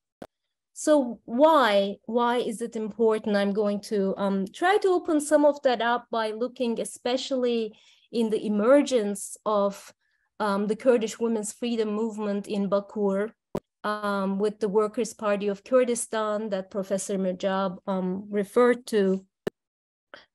So why why is it important? I'm going to um, try to open some of that up by looking especially in the emergence of um, the Kurdish women's freedom movement in Bakur um, with the Workers' Party of Kurdistan that Professor Mojab um, referred to,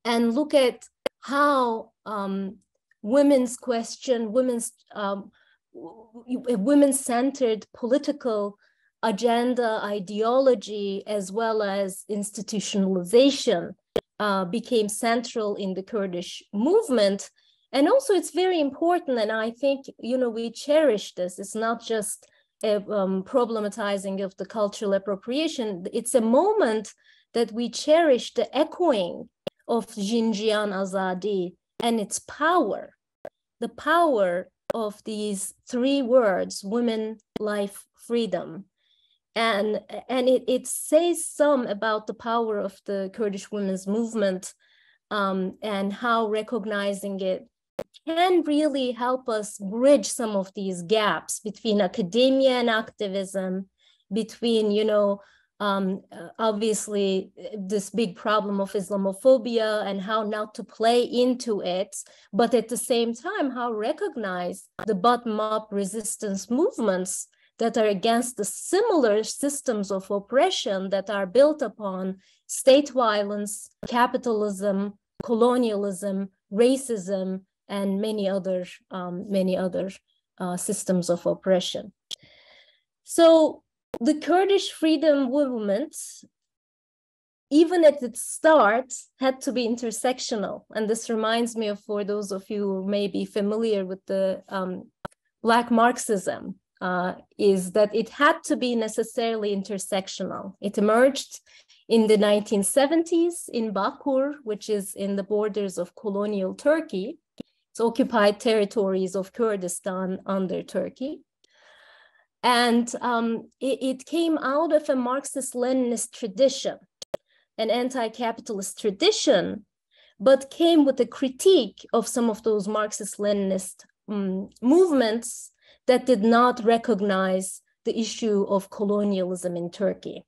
and look at how um, women's question, women's um, women-centered political agenda, ideology, as well as institutionalization uh, became central in the Kurdish movement. And also it's very important, and I think, you know, we cherish this. It's not just a um, problematizing of the cultural appropriation. It's a moment that we cherish the echoing of Jin Jiyan Azadi and its power, the power of these three words, women, life, freedom. And and it, it says some about the power of the Kurdish women's movement um, and how recognizing it can really help us bridge some of these gaps between academia and activism, between you know um, obviously this big problem of Islamophobia and how not to play into it, but at the same time how recognize the bottom-up resistance movements that are against the similar systems of oppression that are built upon state violence, capitalism, colonialism, racism, and many other um, many other uh, systems of oppression. So the Kurdish freedom movement, even at its start, had to be intersectional. And this reminds me of for those of you who may be familiar with the um, Black Marxism, uh, is that it had to be necessarily intersectional. It emerged in the 1970s in Bakur, which is in the borders of colonial Turkey. It's occupied territories of Kurdistan under Turkey. And um, it, it came out of a Marxist-Leninist tradition, an anti-capitalist tradition, but came with a critique of some of those Marxist-Leninist um, movements that did not recognize the issue of colonialism in Turkey.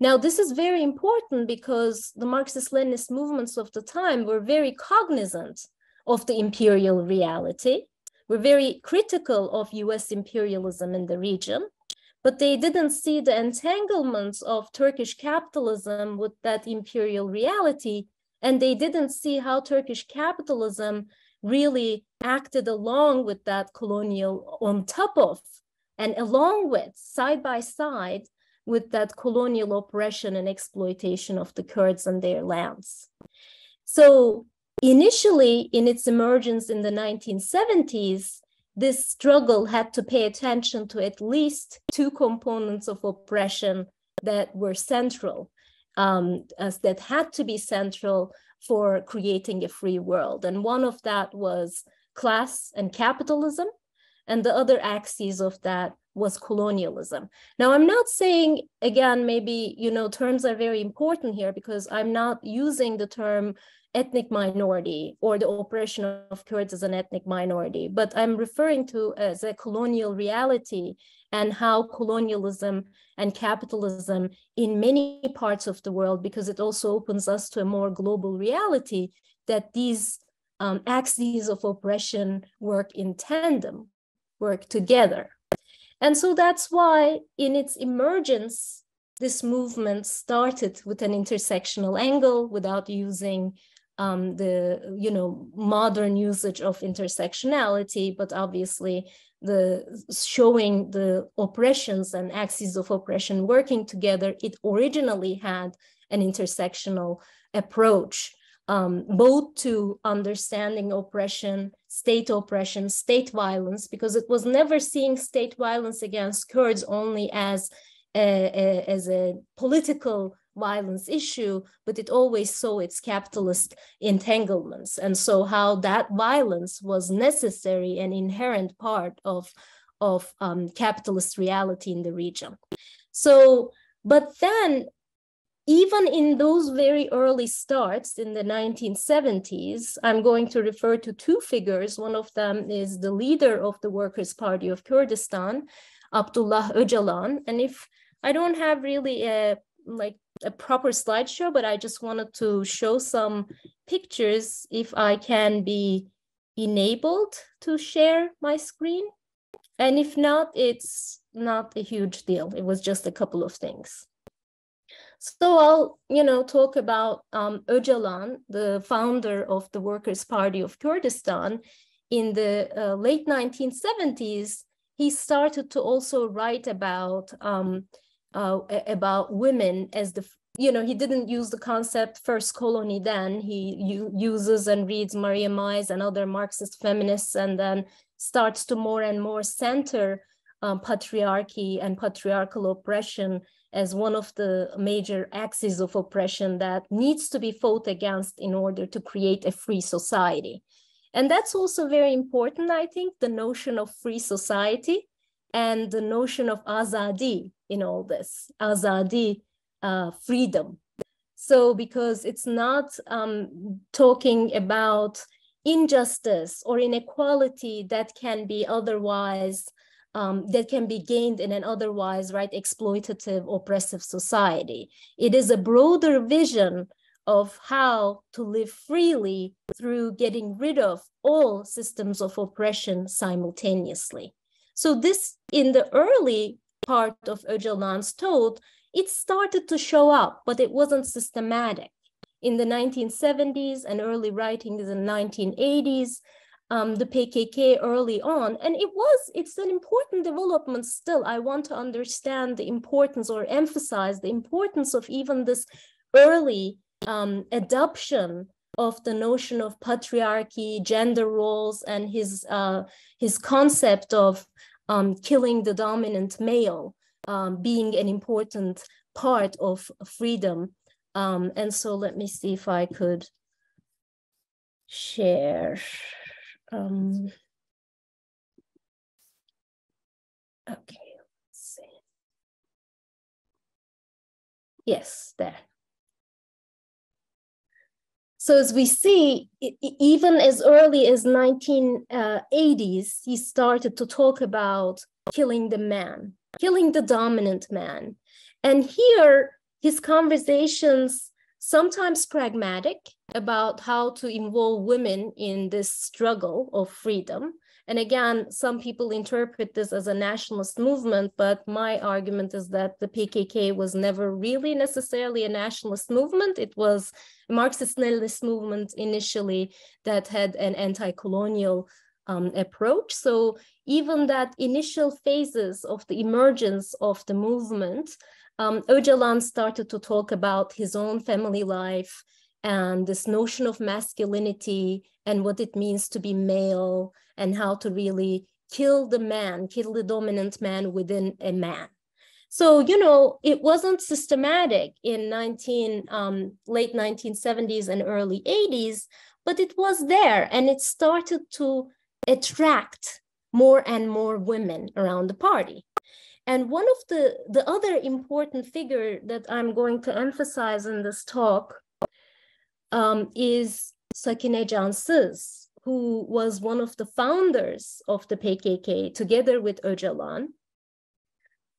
Now, this is very important because the Marxist-Leninist movements of the time were very cognizant of the imperial reality, were very critical of US imperialism in the region, but they didn't see the entanglements of Turkish capitalism with that imperial reality, and they didn't see how Turkish capitalism really acted along with that colonial on top of and along with side by side with that colonial oppression and exploitation of the Kurds and their lands. So initially in its emergence in the 1970s, this struggle had to pay attention to at least two components of oppression that were central, um, as that had to be central for creating a free world. And one of that was class and capitalism. And the other axis of that was colonialism. Now, I'm not saying, again, maybe, you know, terms are very important here because I'm not using the term ethnic minority or the oppression of Kurds as an ethnic minority, but I'm referring to as a colonial reality and how colonialism and capitalism in many parts of the world, because it also opens us to a more global reality, that these um, axes of oppression work in tandem, work together. And so that's why in its emergence, this movement started with an intersectional angle without using um, the you know modern usage of intersectionality, but obviously the showing the oppressions and axes of oppression working together, it originally had an intersectional approach, um, both to understanding oppression, state oppression, state violence, because it was never seeing state violence against Kurds only as a, a as a political violence issue, but it always saw its capitalist entanglements. And so how that violence was necessary and inherent part of, of um, capitalist reality in the region. So, but then even in those very early starts in the 1970s, I'm going to refer to two figures. One of them is the leader of the Workers' Party of Kurdistan, Abdullah Öcalan. And if I don't have really a like a proper slideshow, but I just wanted to show some pictures if I can be enabled to share my screen. And if not, it's not a huge deal. It was just a couple of things. So I'll, you know, talk about um, Öcalan, the founder of the Workers' Party of Kurdistan. In the uh, late 1970s, he started to also write about um, uh, about women as the you know he didn't use the concept first colony then he uses and reads maria mies and other marxist feminists and then starts to more and more center um, patriarchy and patriarchal oppression as one of the major axes of oppression that needs to be fought against in order to create a free society. And that's also very important i think the notion of free society and the notion of azadi in all this, azadi, uh, freedom. So because it's not um, talking about injustice or inequality that can be otherwise, um, that can be gained in an otherwise, right, exploitative, oppressive society. It is a broader vision of how to live freely through getting rid of all systems of oppression simultaneously. So this, in the early part of Öcalan's thought, it started to show up, but it wasn't systematic. In the 1970s and early writings in the 1980s, um, the PKK early on, and it was, it's an important development still. I want to understand the importance or emphasize the importance of even this early um, adoption of the notion of patriarchy, gender roles, and his uh, his concept of um, killing the dominant male um, being an important part of freedom. Um, and so let me see if I could share. Um, okay, let's see. Yes, there. So as we see, even as early as 1980s, uh, he started to talk about killing the man, killing the dominant man. And here, his conversations, sometimes pragmatic about how to involve women in this struggle of freedom, and again, some people interpret this as a nationalist movement, but my argument is that the PKK was never really necessarily a nationalist movement. It was a Marxist-Leninist movement initially that had an anti-colonial um, approach. So even that initial phases of the emergence of the movement, um, Öcalan started to talk about his own family life and this notion of masculinity and what it means to be male and how to really kill the man, kill the dominant man within a man. So, you know, it wasn't systematic in 19, um, late 1970s and early 80s, but it was there and it started to attract more and more women around the party. And one of the, the other important figure that I'm going to emphasize in this talk um, is Sakine Cansız, who was one of the founders of the PKK together with Öcalan.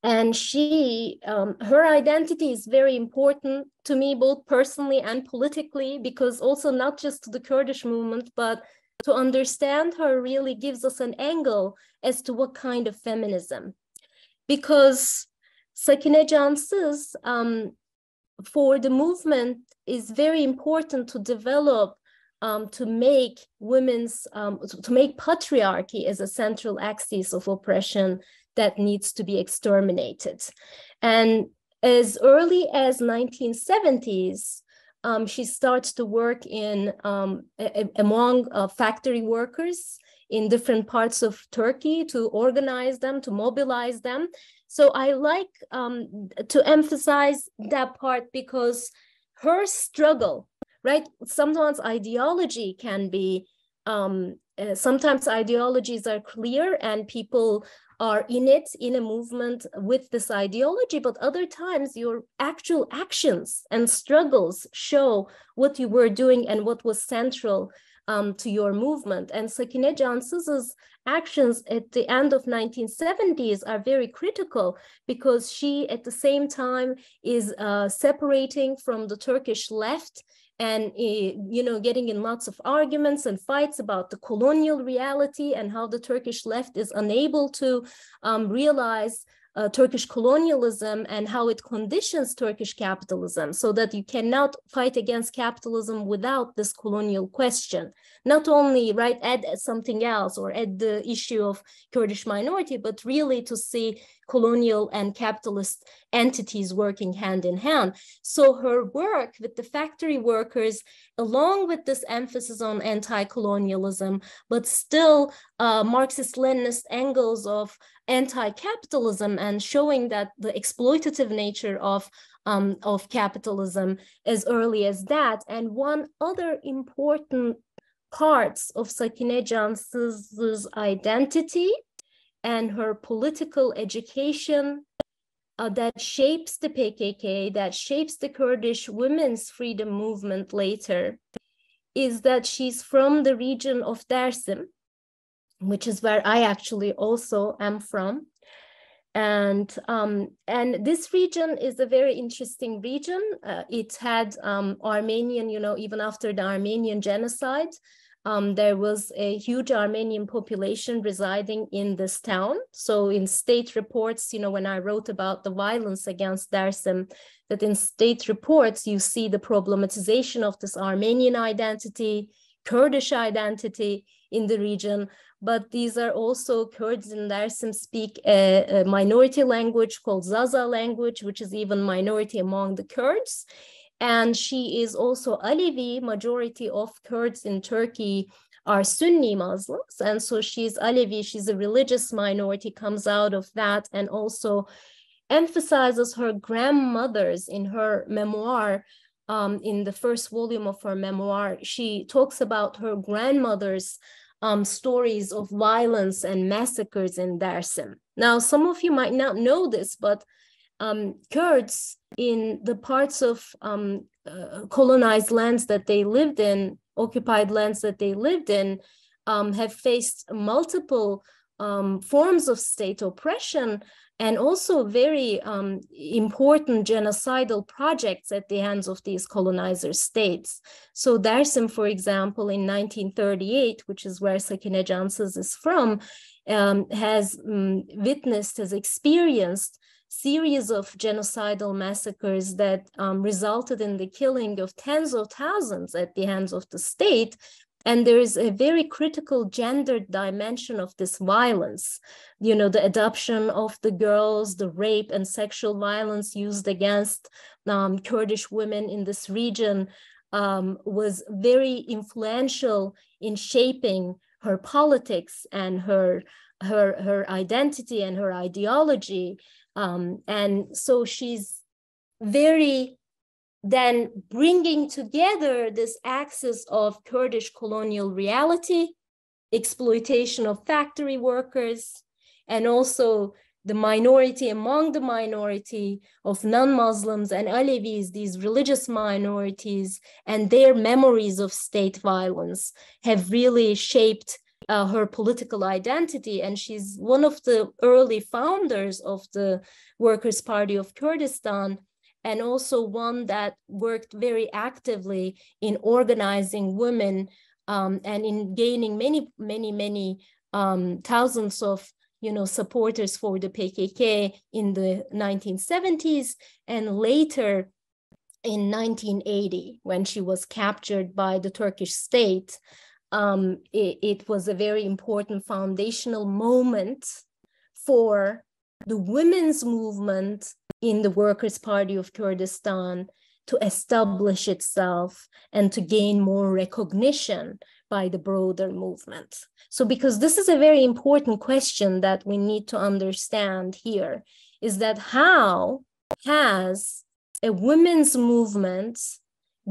And she um, her identity is very important to me both personally and politically because also not just to the kurdish movement but to understand her really gives us an angle as to what kind of feminism. Because Sakine Cansız um, for the movement is very important to develop um, to make women's um, to make patriarchy as a central axis of oppression that needs to be exterminated. And as early as 1970s, um, she starts to work in um, among uh, factory workers in different parts of Turkey to organize them, to mobilize them. So I like um, to emphasize that part because her struggle, right? Sometimes ideology can be, um, uh, sometimes ideologies are clear and people are in it in a movement with this ideology but other times your actual actions and struggles show what you were doing and what was central um, to your movement. And Sakine Cansız's actions at the end of 1970s are very critical because she at the same time is uh, separating from the Turkish left and eh, you know getting in lots of arguments and fights about the colonial reality and how the turkish left is unable to um, realize uh, Turkish colonialism and how it conditions Turkish capitalism so that you cannot fight against capitalism without this colonial question. Not only right add something else or add the issue of Kurdish minority, but really to see colonial and capitalist entities working hand in hand. So her work with the factory workers, along with this emphasis on anti-colonialism, but still uh, Marxist-Leninist angles of anti-capitalism and showing that the exploitative nature of um, of capitalism as early as that. And one other important parts of Sakine Cansız's identity and her political education uh, that shapes the PKK, that shapes the Kurdish women's freedom movement later, is that she's from the region of Dersim, which is where I actually also am from. And um, and this region is a very interesting region. Uh, it had um, Armenian, you know, even after the Armenian genocide, um, there was a huge Armenian population residing in this town. So in state reports, you know, when I wrote about the violence against Dersim, that in state reports, you see the problematization of this Armenian identity, Kurdish identity in the region, but these are also Kurds in Dersim speak a, a minority language called Zaza language, which is even minority among the Kurds. And she is also Alevi, majority of Kurds in Turkey are Sunni Muslims. And so she's Alevi, she's a religious minority, comes out of that and also emphasizes her grandmothers in her memoir. Um, in the first volume of her memoir, she talks about her grandmother's um, stories of violence and massacres in Dersim. Now, some of you might not know this, but um, Kurds in the parts of um, uh, colonized lands that they lived in, occupied lands that they lived in, um, have faced multiple um, forms of state oppression and also very um, important genocidal projects at the hands of these colonizer states. So Dersim, for example, in 1938, which is where Sakine Cansız is from, um, has um, witnessed, has experienced series of genocidal massacres that um, resulted in the killing of tens of thousands at the hands of the state. And there is a very critical gendered dimension of this violence. You know, the adoption of the girls, the rape and sexual violence used against um, Kurdish women in this region um, was very influential in shaping her politics and her her her identity and her ideology Um, and so she's very then bringing together this axis of Kurdish colonial reality, exploitation of factory workers, and also the minority among the minority of non-Muslims and Alevis, these religious minorities, and their memories of state violence have really shaped uh, her political identity. And she's one of the early founders of the Workers' Party of Kurdistan, and also one that worked very actively in organizing women um, and in gaining many, many, many um, thousands of you know, supporters for the PKK in the 1970s and later in 1980 when she was captured by the Turkish state. Um, it, it was a very important foundational moment for the women's movement in the Workers' Party of Kurdistan to establish itself and to gain more recognition by the broader movement. So, because this is a very important question that we need to understand here, is that how has a women's movement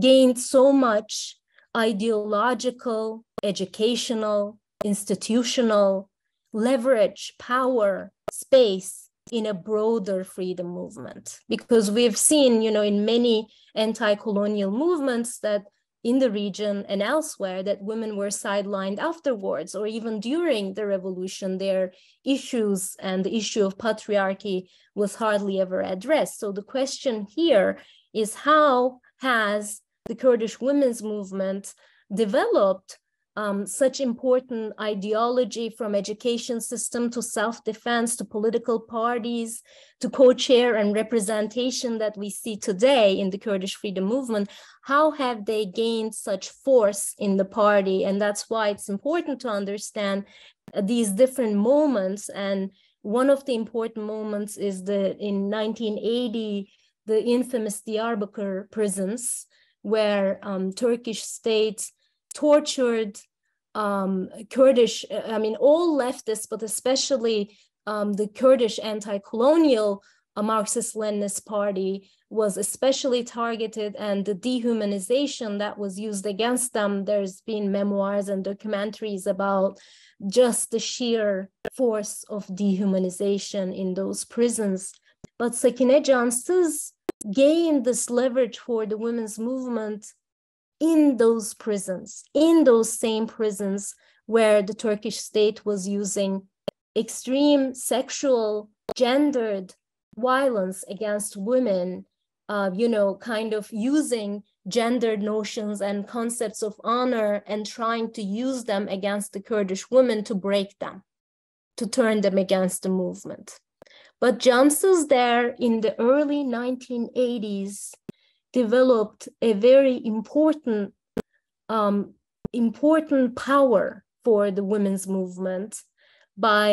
gained so much ideological, educational, institutional leverage, power, space in a broader freedom movement? Because we've seen, you know, in many anti-colonial movements that in the region and elsewhere that women were sidelined afterwards or even during the revolution their issues and the issue of patriarchy was hardly ever addressed so the question here is how has the kurdish women's movement developed um, such important ideology from education system to self-defense to political parties to co-chair and representation that we see today in the Kurdish freedom movement, how have they gained such force in the party? And that's why it's important to understand these different moments. And one of the important moments is the in 1980, the infamous Diyarbakir prisons, where um, Turkish state tortured um, Kurdish, I mean, all leftists, but especially um, the Kurdish anti-colonial uh, Marxist-Leninist party was especially targeted and the dehumanization that was used against them, there's been memoirs and documentaries about just the sheer force of dehumanization in those prisons. But Sakine Cansız gained this leverage for the women's movement in those prisons, in those same prisons where the Turkish state was using extreme sexual, gendered violence against women, uh, you know, kind of using gendered notions and concepts of honor and trying to use them against the Kurdish women to break them, to turn them against the movement. But Cansız there in the early 1980s developed a very important um, important power for the women's movement by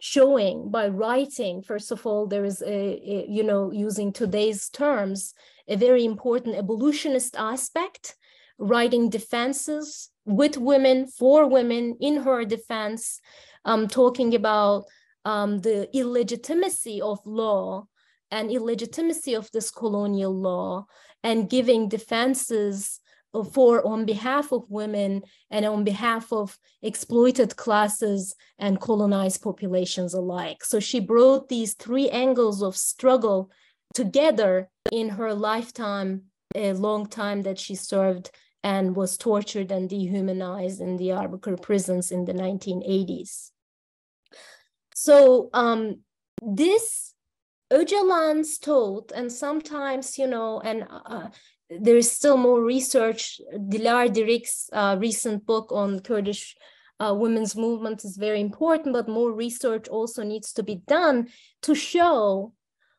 showing by writing first of all there is a, a, you know using today's terms a very important abolitionist aspect writing defenses with women for women in her defense um, talking about um, the illegitimacy of law and illegitimacy of this colonial law and giving defenses for on behalf of women and on behalf of exploited classes and colonized populations alike. So she brought these three angles of struggle together in her lifetime, a long time that she served and was tortured and dehumanized in the Diyarbakir prisons in the 1980s. So um, this Öcalan's told, and sometimes, you know, and uh, there's still more research. Dilar Dirik's uh, recent book on Kurdish uh, women's movement is very important, but more research also needs to be done to show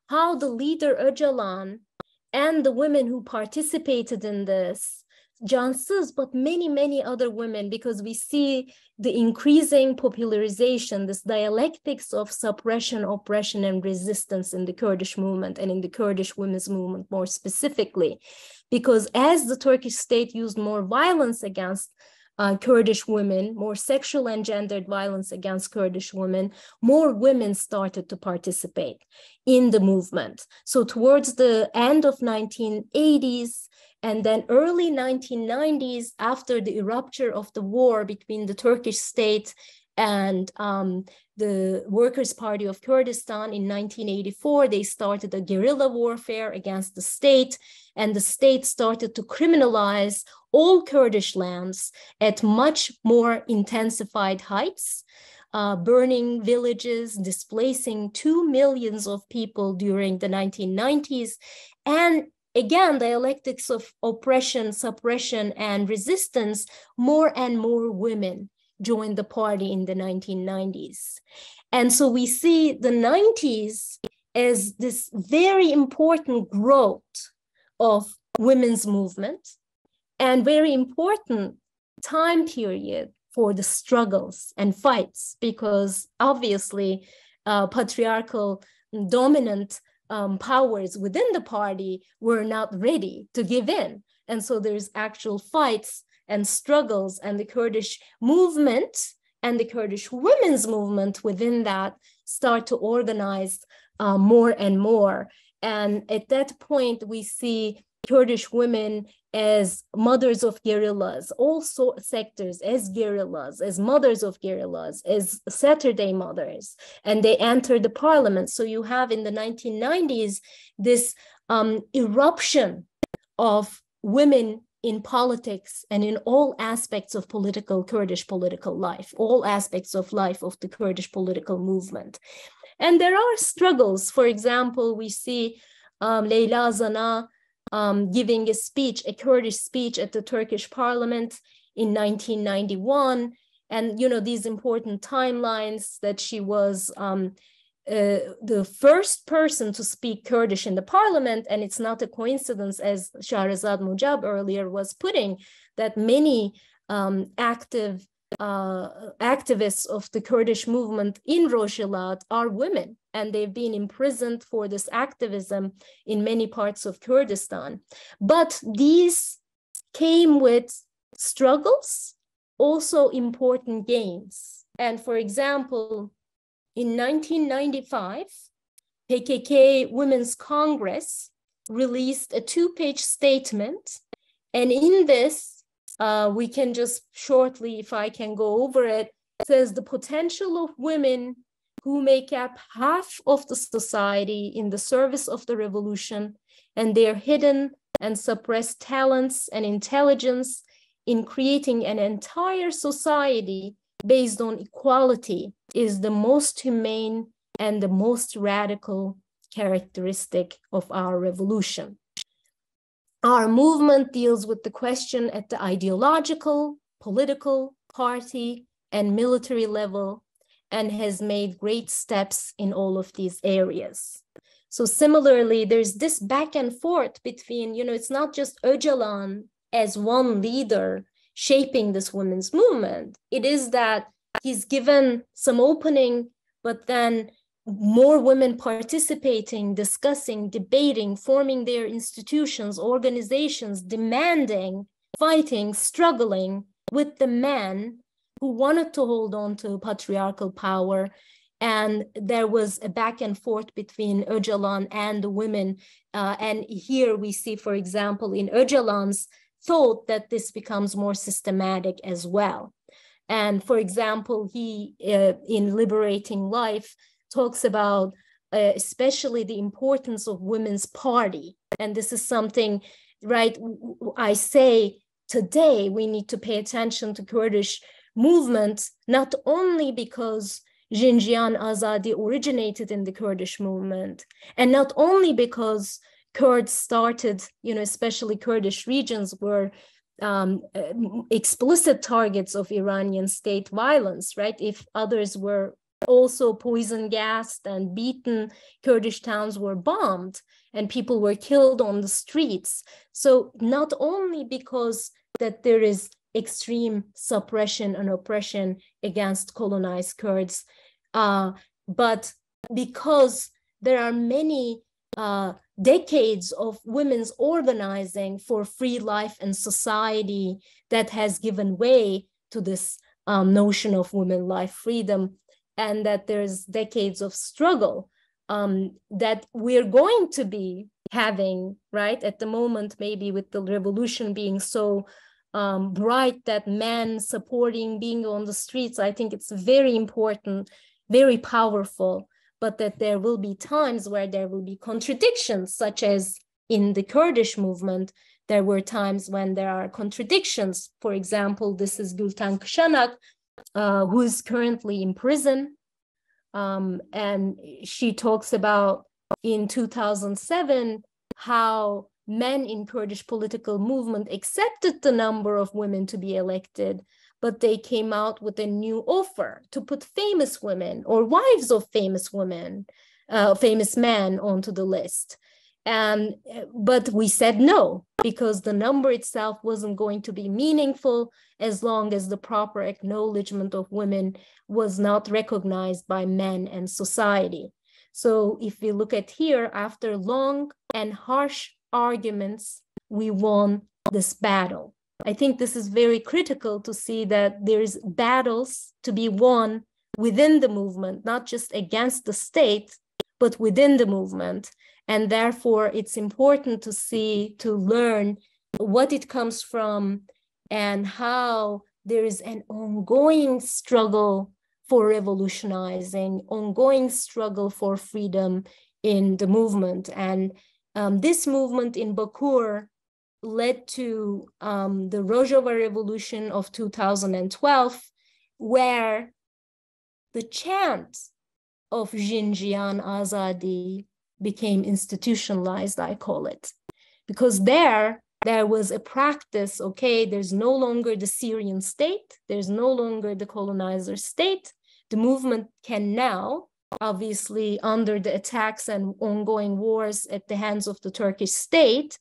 how the leader Öcalan and the women who participated in this Cansız, but many, many other women, because we see the increasing popularization, this dialectics of suppression, oppression, and resistance in the Kurdish movement and in the Kurdish women's movement more specifically. Because as the Turkish state used more violence against uh, Kurdish women, more sexual and gendered violence against Kurdish women, more women started to participate in the movement. So towards the end of 1980s and then early 1990s, after the eruption of the war between the Turkish state and um, the Workers' Party of Kurdistan in 1984, they started a guerrilla warfare against the state, and the state started to criminalize all Kurdish lands at much more intensified heights. Uh, burning villages, displacing two millions of people during the 1990s, and again, dialectics of oppression, suppression, and resistance, more and more women joined the party in the 1990s. And so we see the 90s as this very important growth of women's movement and very important time period for the struggles and fights because obviously uh, patriarchal dominant um, powers within the party were not ready to give in and so there's actual fights and struggles and the Kurdish movement and the Kurdish women's movement within that start to organize uh, more and more. And at that point, we see Kurdish women as mothers of guerrillas, all sectors as guerrillas, as mothers of guerrillas, as Saturday mothers, and they enter the parliament. So you have in the 1990s this um, eruption of women in politics and in all aspects of political Kurdish political life, all aspects of life of the Kurdish political movement. And there are struggles. For example, we see um, Zana um, giving a speech, a Kurdish speech at the Turkish parliament in 1991. And, you know, these important timelines that she was um, uh, the first person to speak Kurdish in the parliament, and it's not a coincidence, as Shahrzad Mojab earlier was putting, that many um, active uh, activists of the Kurdish movement in Rojhelat are women, and they've been imprisoned for this activism in many parts of Kurdistan. But these came with struggles, also important gains. And for example, in 1995, PKK Women's Congress released a two-page statement. And in this, uh, we can just shortly, if I can go over it, says the potential of women who make up half of the society in the service of the revolution and their hidden and suppressed talents and intelligence in creating an entire society based on equality is the most humane and the most radical characteristic of our revolution. Our movement deals with the question at the ideological, political, party, and military level and has made great steps in all of these areas. So similarly, there's this back and forth between, you know, it's not just Öcalan as one leader shaping this women's movement. It is that he's given some opening, but then more women participating, discussing, debating, forming their institutions, organizations, demanding, fighting, struggling with the men who wanted to hold on to patriarchal power. And there was a back and forth between Öcalan and the women. Uh, and here we see, for example, in Öcalan's thought that this becomes more systematic as well. And for example, he, uh, in Liberating Life, talks about uh, especially the importance of women's party. And this is something, right, I say today we need to pay attention to Kurdish movement, not only because Jin Jiyan Azadi originated in the Kurdish movement, and not only because Kurds started, you know, especially Kurdish regions were um, uh, explicit targets of Iranian state violence, right? If others were also poison gassed and beaten, Kurdish towns were bombed and people were killed on the streets. So not only because that there is extreme suppression and oppression against colonized Kurds, uh, but because there are many uh, decades of women's organizing for free life and society that has given way to this um, notion of women life freedom and that there's decades of struggle um, that we're going to be having right at the moment maybe with the revolution being so um, bright that men supporting being on the streets i think it's very important very powerful but that there will be times where there will be contradictions, such as in the Kurdish movement, there were times when there are contradictions. For example, this is Gültan Kışanak, uh, who is currently in prison. Um, and she talks about in 2007 how men in Kurdish political movement accepted the number of women to be elected, but they came out with a new offer to put famous women or wives of famous women, uh, famous men onto the list. And but we said no because the number itself wasn't going to be meaningful as long as the proper acknowledgement of women was not recognized by men and society. So if we look at here, after long and harsh arguments, we won this battle. I think this is very critical to see that there's battles to be won within the movement, not just against the state, but within the movement. And therefore, it's important to see, to learn what it comes from and how there is an ongoing struggle for revolutionizing, ongoing struggle for freedom in the movement. And um, this movement in Bakur led to um, the Rojava Revolution of 2012, where the chant of Jin Jiyan Azadi became institutionalized, I call it. Because there, there was a practice, okay, there's no longer the Syrian state, there's no longer the colonizer state. The movement can now, obviously, under the attacks and ongoing wars at the hands of the Turkish state,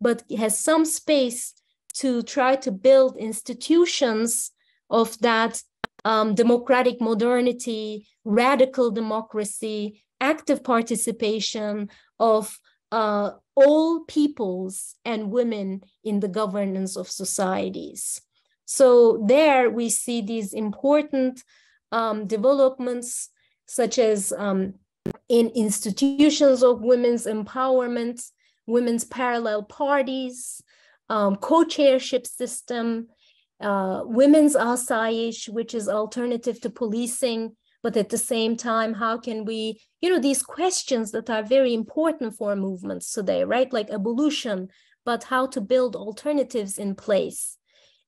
but has some space to try to build institutions of that um, democratic modernity, radical democracy, active participation of uh, all peoples and women in the governance of societies. So there we see these important um, developments, such as um, in institutions of women's empowerment, women's parallel parties, um, co-chairship system, uh, women's asayish, which is alternative to policing, but at the same time, how can we, you know, these questions that are very important for movements today, right? Like evolution, but how to build alternatives in place.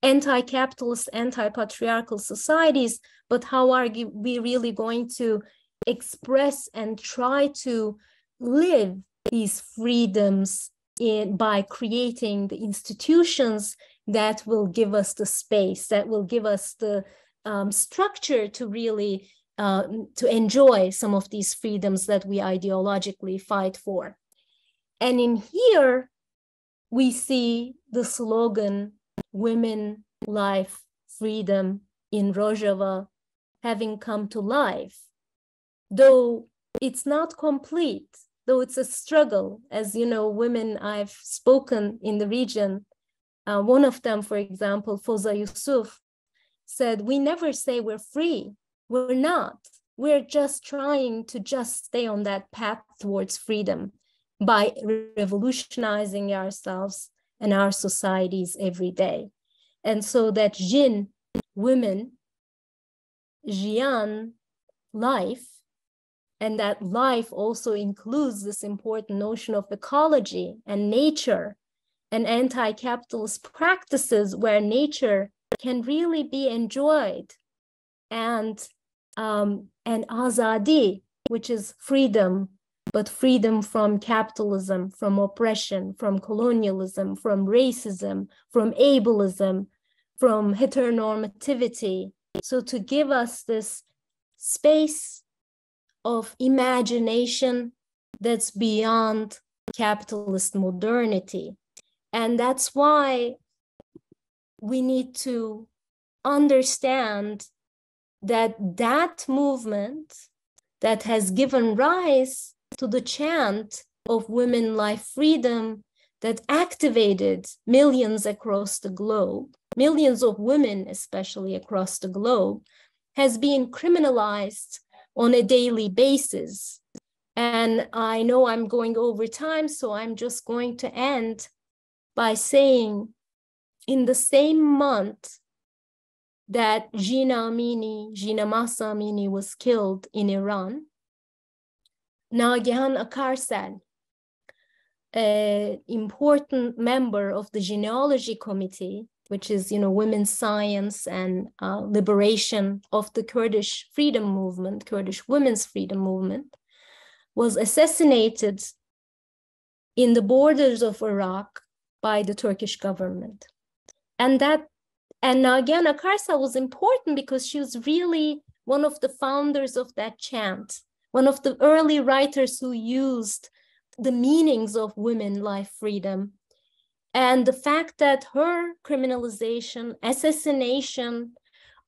Anti-capitalist, anti-patriarchal societies, but how are we really going to express and try to live these freedoms in, by creating the institutions that will give us the space, that will give us the um, structure to really uh, to enjoy some of these freedoms that we ideologically fight for. And in here, we see the slogan, women, life, freedom in Rojava having come to life. Though it's not complete, though it's a struggle, as you know, women I've spoken in the region, uh, one of them, for example, Foza Yusuf, said, we never say we're free. We're not. We're just trying to just stay on that path towards freedom by revolutionizing ourselves and our societies every day. And so that Jin, women, Jiyan, life, and that life also includes this important notion of ecology and nature and anti-capitalist practices where nature can really be enjoyed and um, and azadi which is freedom but freedom from capitalism from oppression from colonialism from racism from ableism from heteronormativity so to give us this space of imagination that's beyond capitalist modernity. And that's why we need to understand that that movement that has given rise to the chant of women life freedom that activated millions across the globe, millions of women, especially across the globe, has been criminalized on a daily basis. And I know I'm going over time, so I'm just going to end by saying in the same month that Jina Amini, Jina Mahsa Amini was killed in Iran, Nagihan Akarsel, an important member of the Jineology committee, which is, you know, women's science and uh, liberation of the Kurdish freedom movement, Kurdish women's freedom movement, was assassinated in the borders of Iraq by the Turkish government. And that and Nagihan Akarsel was important because she was really one of the founders of that chant, one of the early writers who used the meanings of women, life, freedom. And the fact that her criminalization, assassination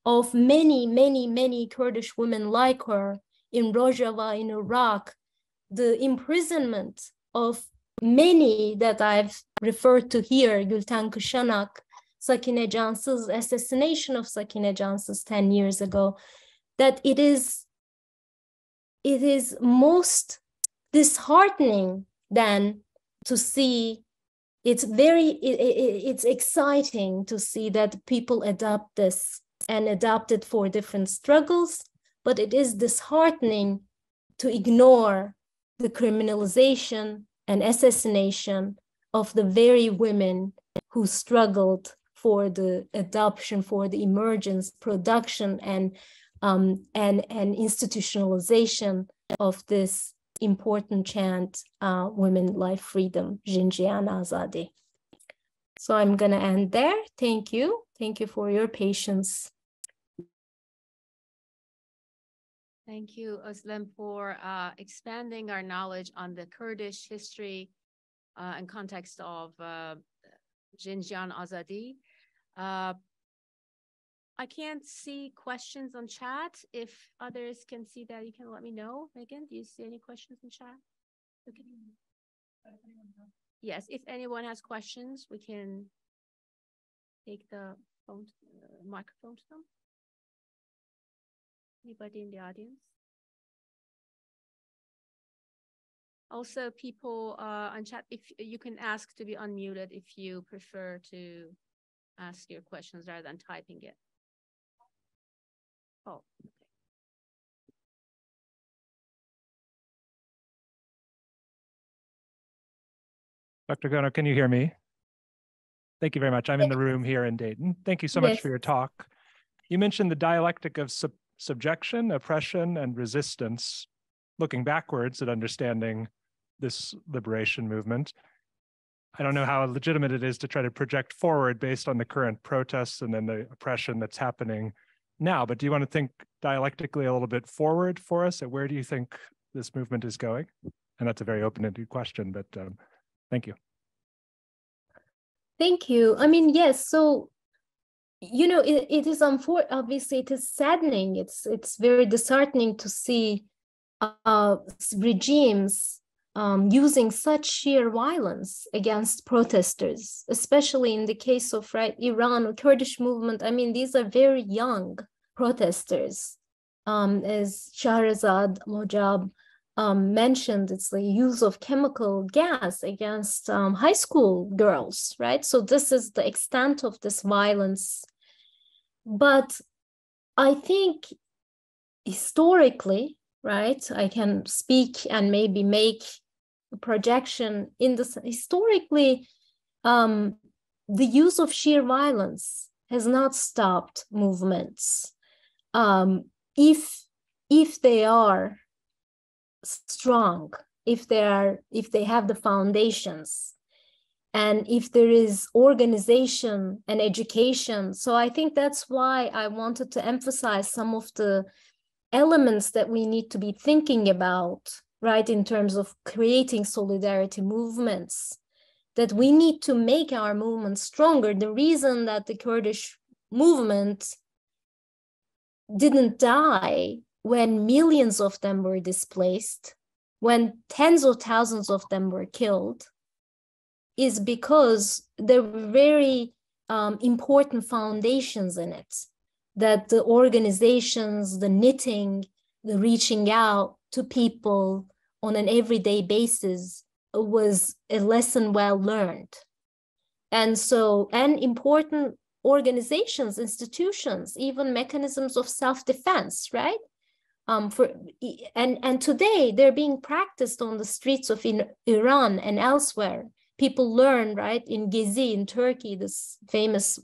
of many, many, many Kurdish women like her in Rojava, in Iraq, the imprisonment of many that I've referred to here, Gültan Kışanak, Sakine Cansız, assassination of Sakine Cansız 10 years ago, that it is, it is most disheartening than to see it's very it, it, it's exciting to see that people adopt this and adopt it for different struggles but it is disheartening to ignore the criminalization and assassination of the very women who struggled for the adoption, for the emergence, production, and um, and and institutionalization of this important chant, uh, women, life, freedom, Jin Jiyan Azadi. So I'm gonna end there. Thank you. Thank you for your patience. Thank you, Özlem, for uh, expanding our knowledge on the Kurdish history uh, and context of uh, Jin Jiyan Azadi. Uh, I can't see questions on chat. If others can see that, you can let me know. Megan, do you see any questions in chat? Okay. Yes, if anyone has questions, we can take the phone, uh, microphone to them. Anybody in the audience? Also, people uh, on chat, if you can ask to be unmuted if you prefer to ask your questions rather than typing it. Oh, okay. Dr. Göner, can you hear me? Thank you very much. I'm in the room here in Dayton. Thank you so much Yes. for your talk. You mentioned the dialectic of sub- subjection, oppression, and resistance, looking backwards at understanding this liberation movement. I don't know how legitimate it is to try to project forward based on the current protests and then the oppression that's happening now, but do you want to think dialectically a little bit forward for us? At where do you think this movement is going? And that's a very open-ended question, but um, thank you. Thank you. I mean, yes. So, you know, it, it is unfor- obviously it is saddening. It's it's very disheartening to see uh, regimes um, using such sheer violence against protesters, especially in the case of right Iran or Kurdish movement. I mean, these are very young protesters, um, as Shahrzad Mojab um, mentioned it's the use of chemical gas against um, high school girls, right? So this is the extent of this violence. But I think historically, right, I can speak and maybe make a projection in this historically, um, the use of sheer violence has not stopped movements. Um, if if they are strong if they are if they have the foundations and if there is organization and education so i think that's why i wanted to emphasize some of the elements that we need to be thinking about right in terms of creating solidarity movements that we need to make our movement stronger. The reason that the kurdish movement didn't die when millions of them were displaced when tens of thousands of them were killed is because there were very um, important foundations in it that the organizations the knitting the reaching out to people on an everyday basis was a lesson well learned and so and important organizations institutions even mechanisms of self-defense right um, for and and today they're being practiced on the streets of in Iran and elsewhere. People learn right in Gezi in Turkey, this famous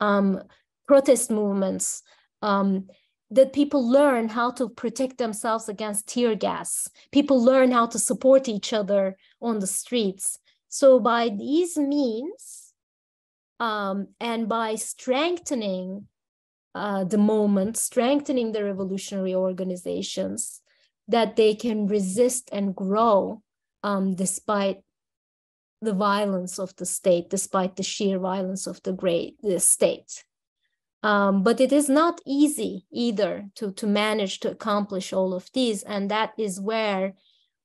um, protest movements. Um, that people learn how to protect themselves against tear gas. People learn how to support each other on the streets. So by these means, um, and by strengthening uh, the moment, strengthening the revolutionary organizations, that they can resist and grow um, despite the violence of the state, despite the sheer violence of the great the state. Um, but it is not easy either to, to manage to accomplish all of these. And that is where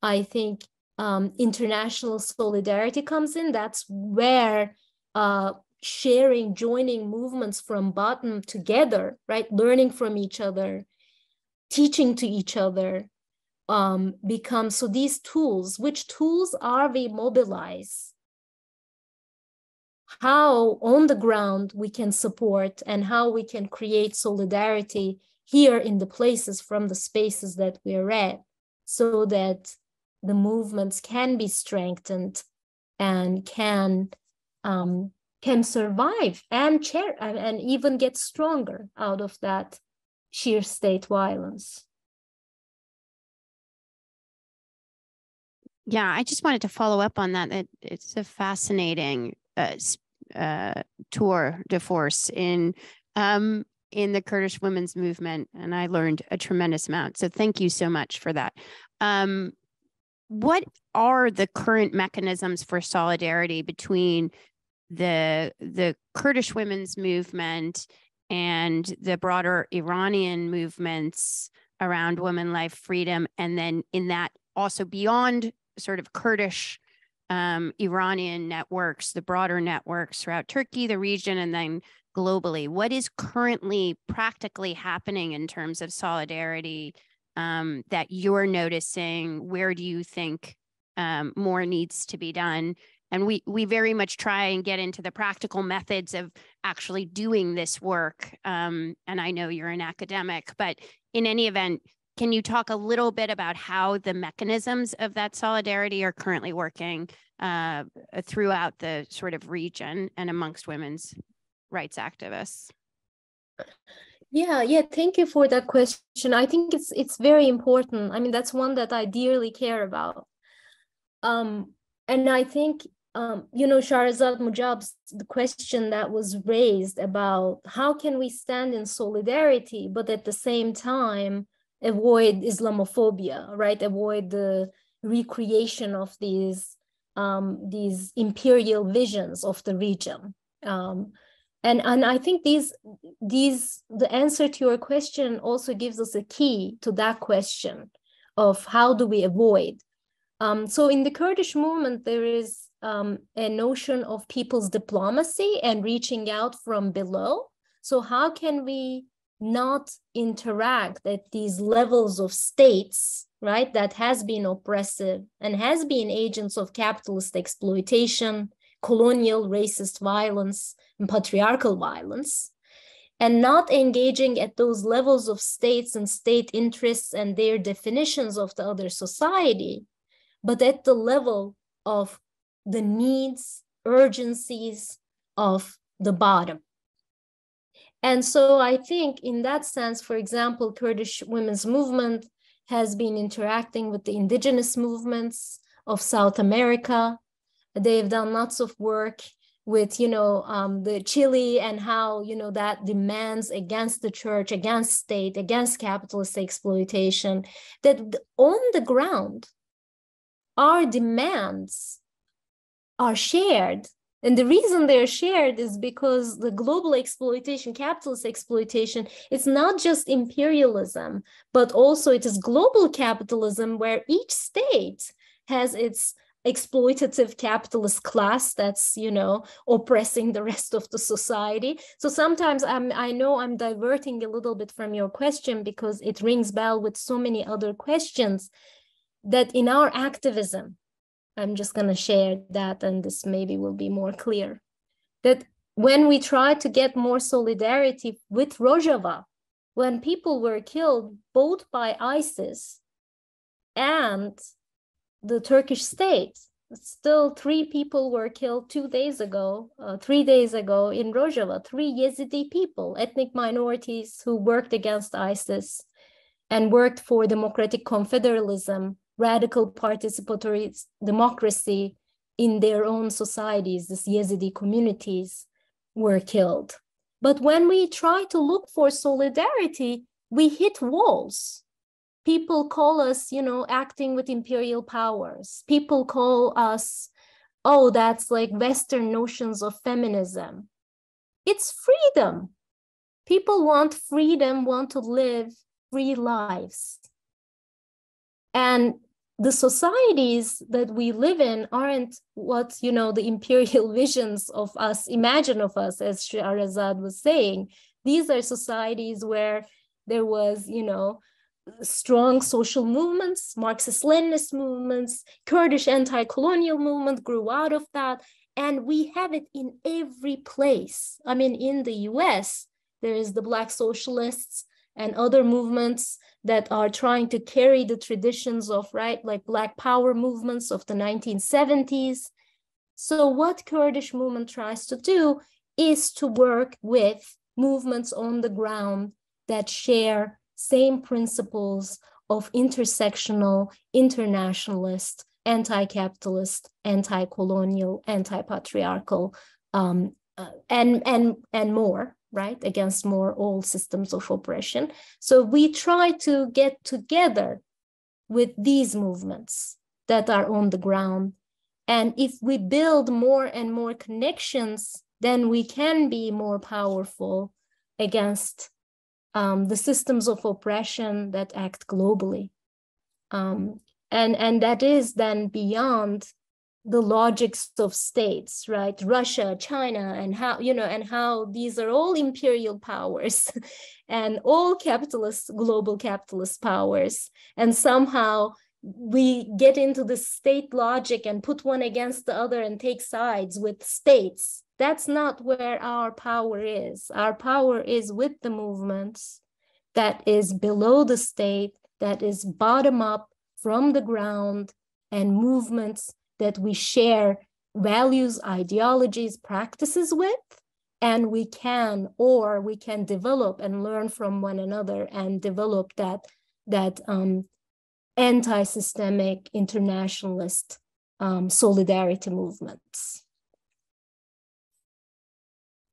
I think um, international solidarity comes in. That's where uh, sharing, joining movements from bottom together, right? Learning from each other, teaching to each other um, become so these tools, which tools are we mobilize? How on the ground we can support and how we can create solidarity here in the places from the spaces that we're at so that the movements can be strengthened and can um, can survive and chair and, even get stronger out of that sheer state violence. Yeah, I just wanted to follow up on that. It, it's a fascinating uh, uh, tour de force in um, in the Kurdish women's movement, and I learned a tremendous amount. So thank you so much for that. Um, what are the current mechanisms for solidarity between the the Kurdish women's movement and the broader Iranian movements around women life freedom and then in that also beyond sort of Kurdish um, Iranian networks, the broader networks throughout Turkey, the region, and then globally. What is currently practically happening in terms of solidarity um, that you're noticing? Where do you think um, more needs to be done? and we we very much try and get into the practical methods of actually doing this work um, and i know you're an academic but in any event can you talk a little bit about how the mechanisms of that solidarity are currently working uh, throughout the sort of region and amongst women's rights activists? Yeah yeah thank you for that question. I think it's it's very important. I mean that's one that i dearly care about. Um, and I think um, you know, Shahrzad Mojab's the question that was raised about how can we stand in solidarity, but at the same time avoid Islamophobia, right? Avoid the recreation of these um, these imperial visions of the region. Um, and and I think these these the answer to your question also gives us a key to that question of how do we avoid. Um, so in the Kurdish movement, there is um, a notion of people's diplomacy and reaching out from below. So how can we not interact at these levels of states, right, that has been oppressive and has been agents of capitalist exploitation, colonial racist violence, and patriarchal violence, and not engaging at those levels of states and state interests and their definitions of the other society, but at the level of the needs, urgencies of the bottom. And so I think in that sense, for example, Kurdish women's movement has been interacting with the indigenous movements of South America. They've done lots of work with, you know, um, the Chile and how, you know, that demands against the church, against state, against capitalist exploitation, that on the ground, our demands are shared And the reason they're shared is because the global exploitation, capitalist exploitation, it's not just imperialism, but also it is global capitalism where each state has its exploitative capitalist class that's you know oppressing the rest of the society. So sometimes i'm i know i'm diverting a little bit from your question because it rings bell with so many other questions that in our activism i'm just going to share that and this maybe will be more clear that when we try to get more solidarity with rojava when people were killed both by isis and the Turkish state. Still, three people were killed two days ago, uh, three days ago in Rojava, three Yazidi people, ethnic minorities who worked against ISIS and worked for democratic confederalism, radical participatory democracy in their own societies, these Yazidi communities were killed. But when we try to look for solidarity, we hit walls. People call us you know acting with imperial powers. People call us oh that's like western notions of feminism. It's freedom. People want freedom want to live free lives and the societies that we live in aren't what you know the imperial visions of us imagine of us as Shahrzad was saying these are societies where there was you know strong social movements, Marxist-Leninist movements, Kurdish anti-colonial movement grew out of that. And we have it in every place. I mean, in the US, there is the Black socialists and other movements that are trying to carry the traditions of, right, like Black power movements of the 1970s. So what Kurdish movement tries to do is to work with movements on the ground that share same principles of intersectional, internationalist, anti-capitalist, anti-colonial, anti-patriarchal, um, uh, and and and more, right? Against more old systems of oppression. So we try to get together with these movements that are on the ground. And if we build more and more connections, then we can be more powerful against um, the systems of oppression that act globally. Um, and, and that is then beyond the logics of states, right? Russia, China, and how, you know, and how these are all imperial powers and all capitalist, global capitalist powers. And somehow we get into the state logic and put one against the other and take sides with states that's not where our power is. Our power is with the movements that is below the state, that is bottom up from the ground, and movements that we share values, ideologies, practices with. And we can, or we can develop and learn from one another and develop that, that um, anti-systemic internationalist um, solidarity movements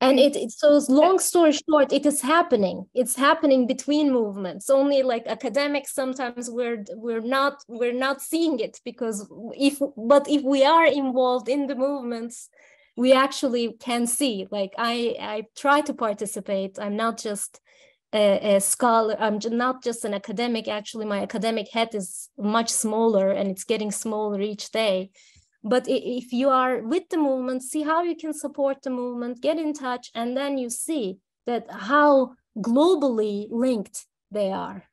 and it, it so long story short it is happening. It's happening between movements. Only like academics sometimes we're we're not we're not seeing it because if but if we are involved in the movements we actually can see. Like i i try to participate. I'm not just a, a scholar i'm not just an academic. Actually my academic head is much smaller and it's getting smaller each day but if you are with the movement see how you can support the movement get in touch and then you see that how globally linked they are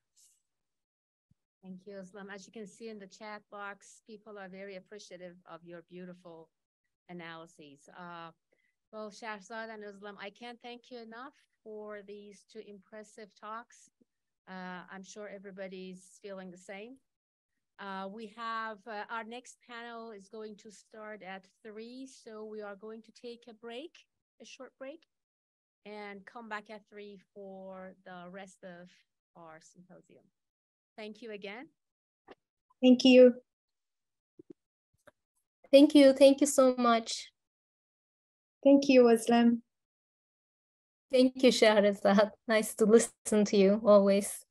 thank you Özlem as you can see in the chat box people are very appreciative of your beautiful analyses uh, both Shahrzad and Özlem, I can't thank you enough for these two impressive talks. Uh, I'm sure everybody's feeling the same. Uh, we have uh, our next panel is going to start at three, so we are going to take a break, a short break, and come back at three for the rest of our symposium. Thank you again. Thank you. Thank you. Thank you so much. Thank you, Özlem. Thank you, Shahrzad. Nice to listen to you always.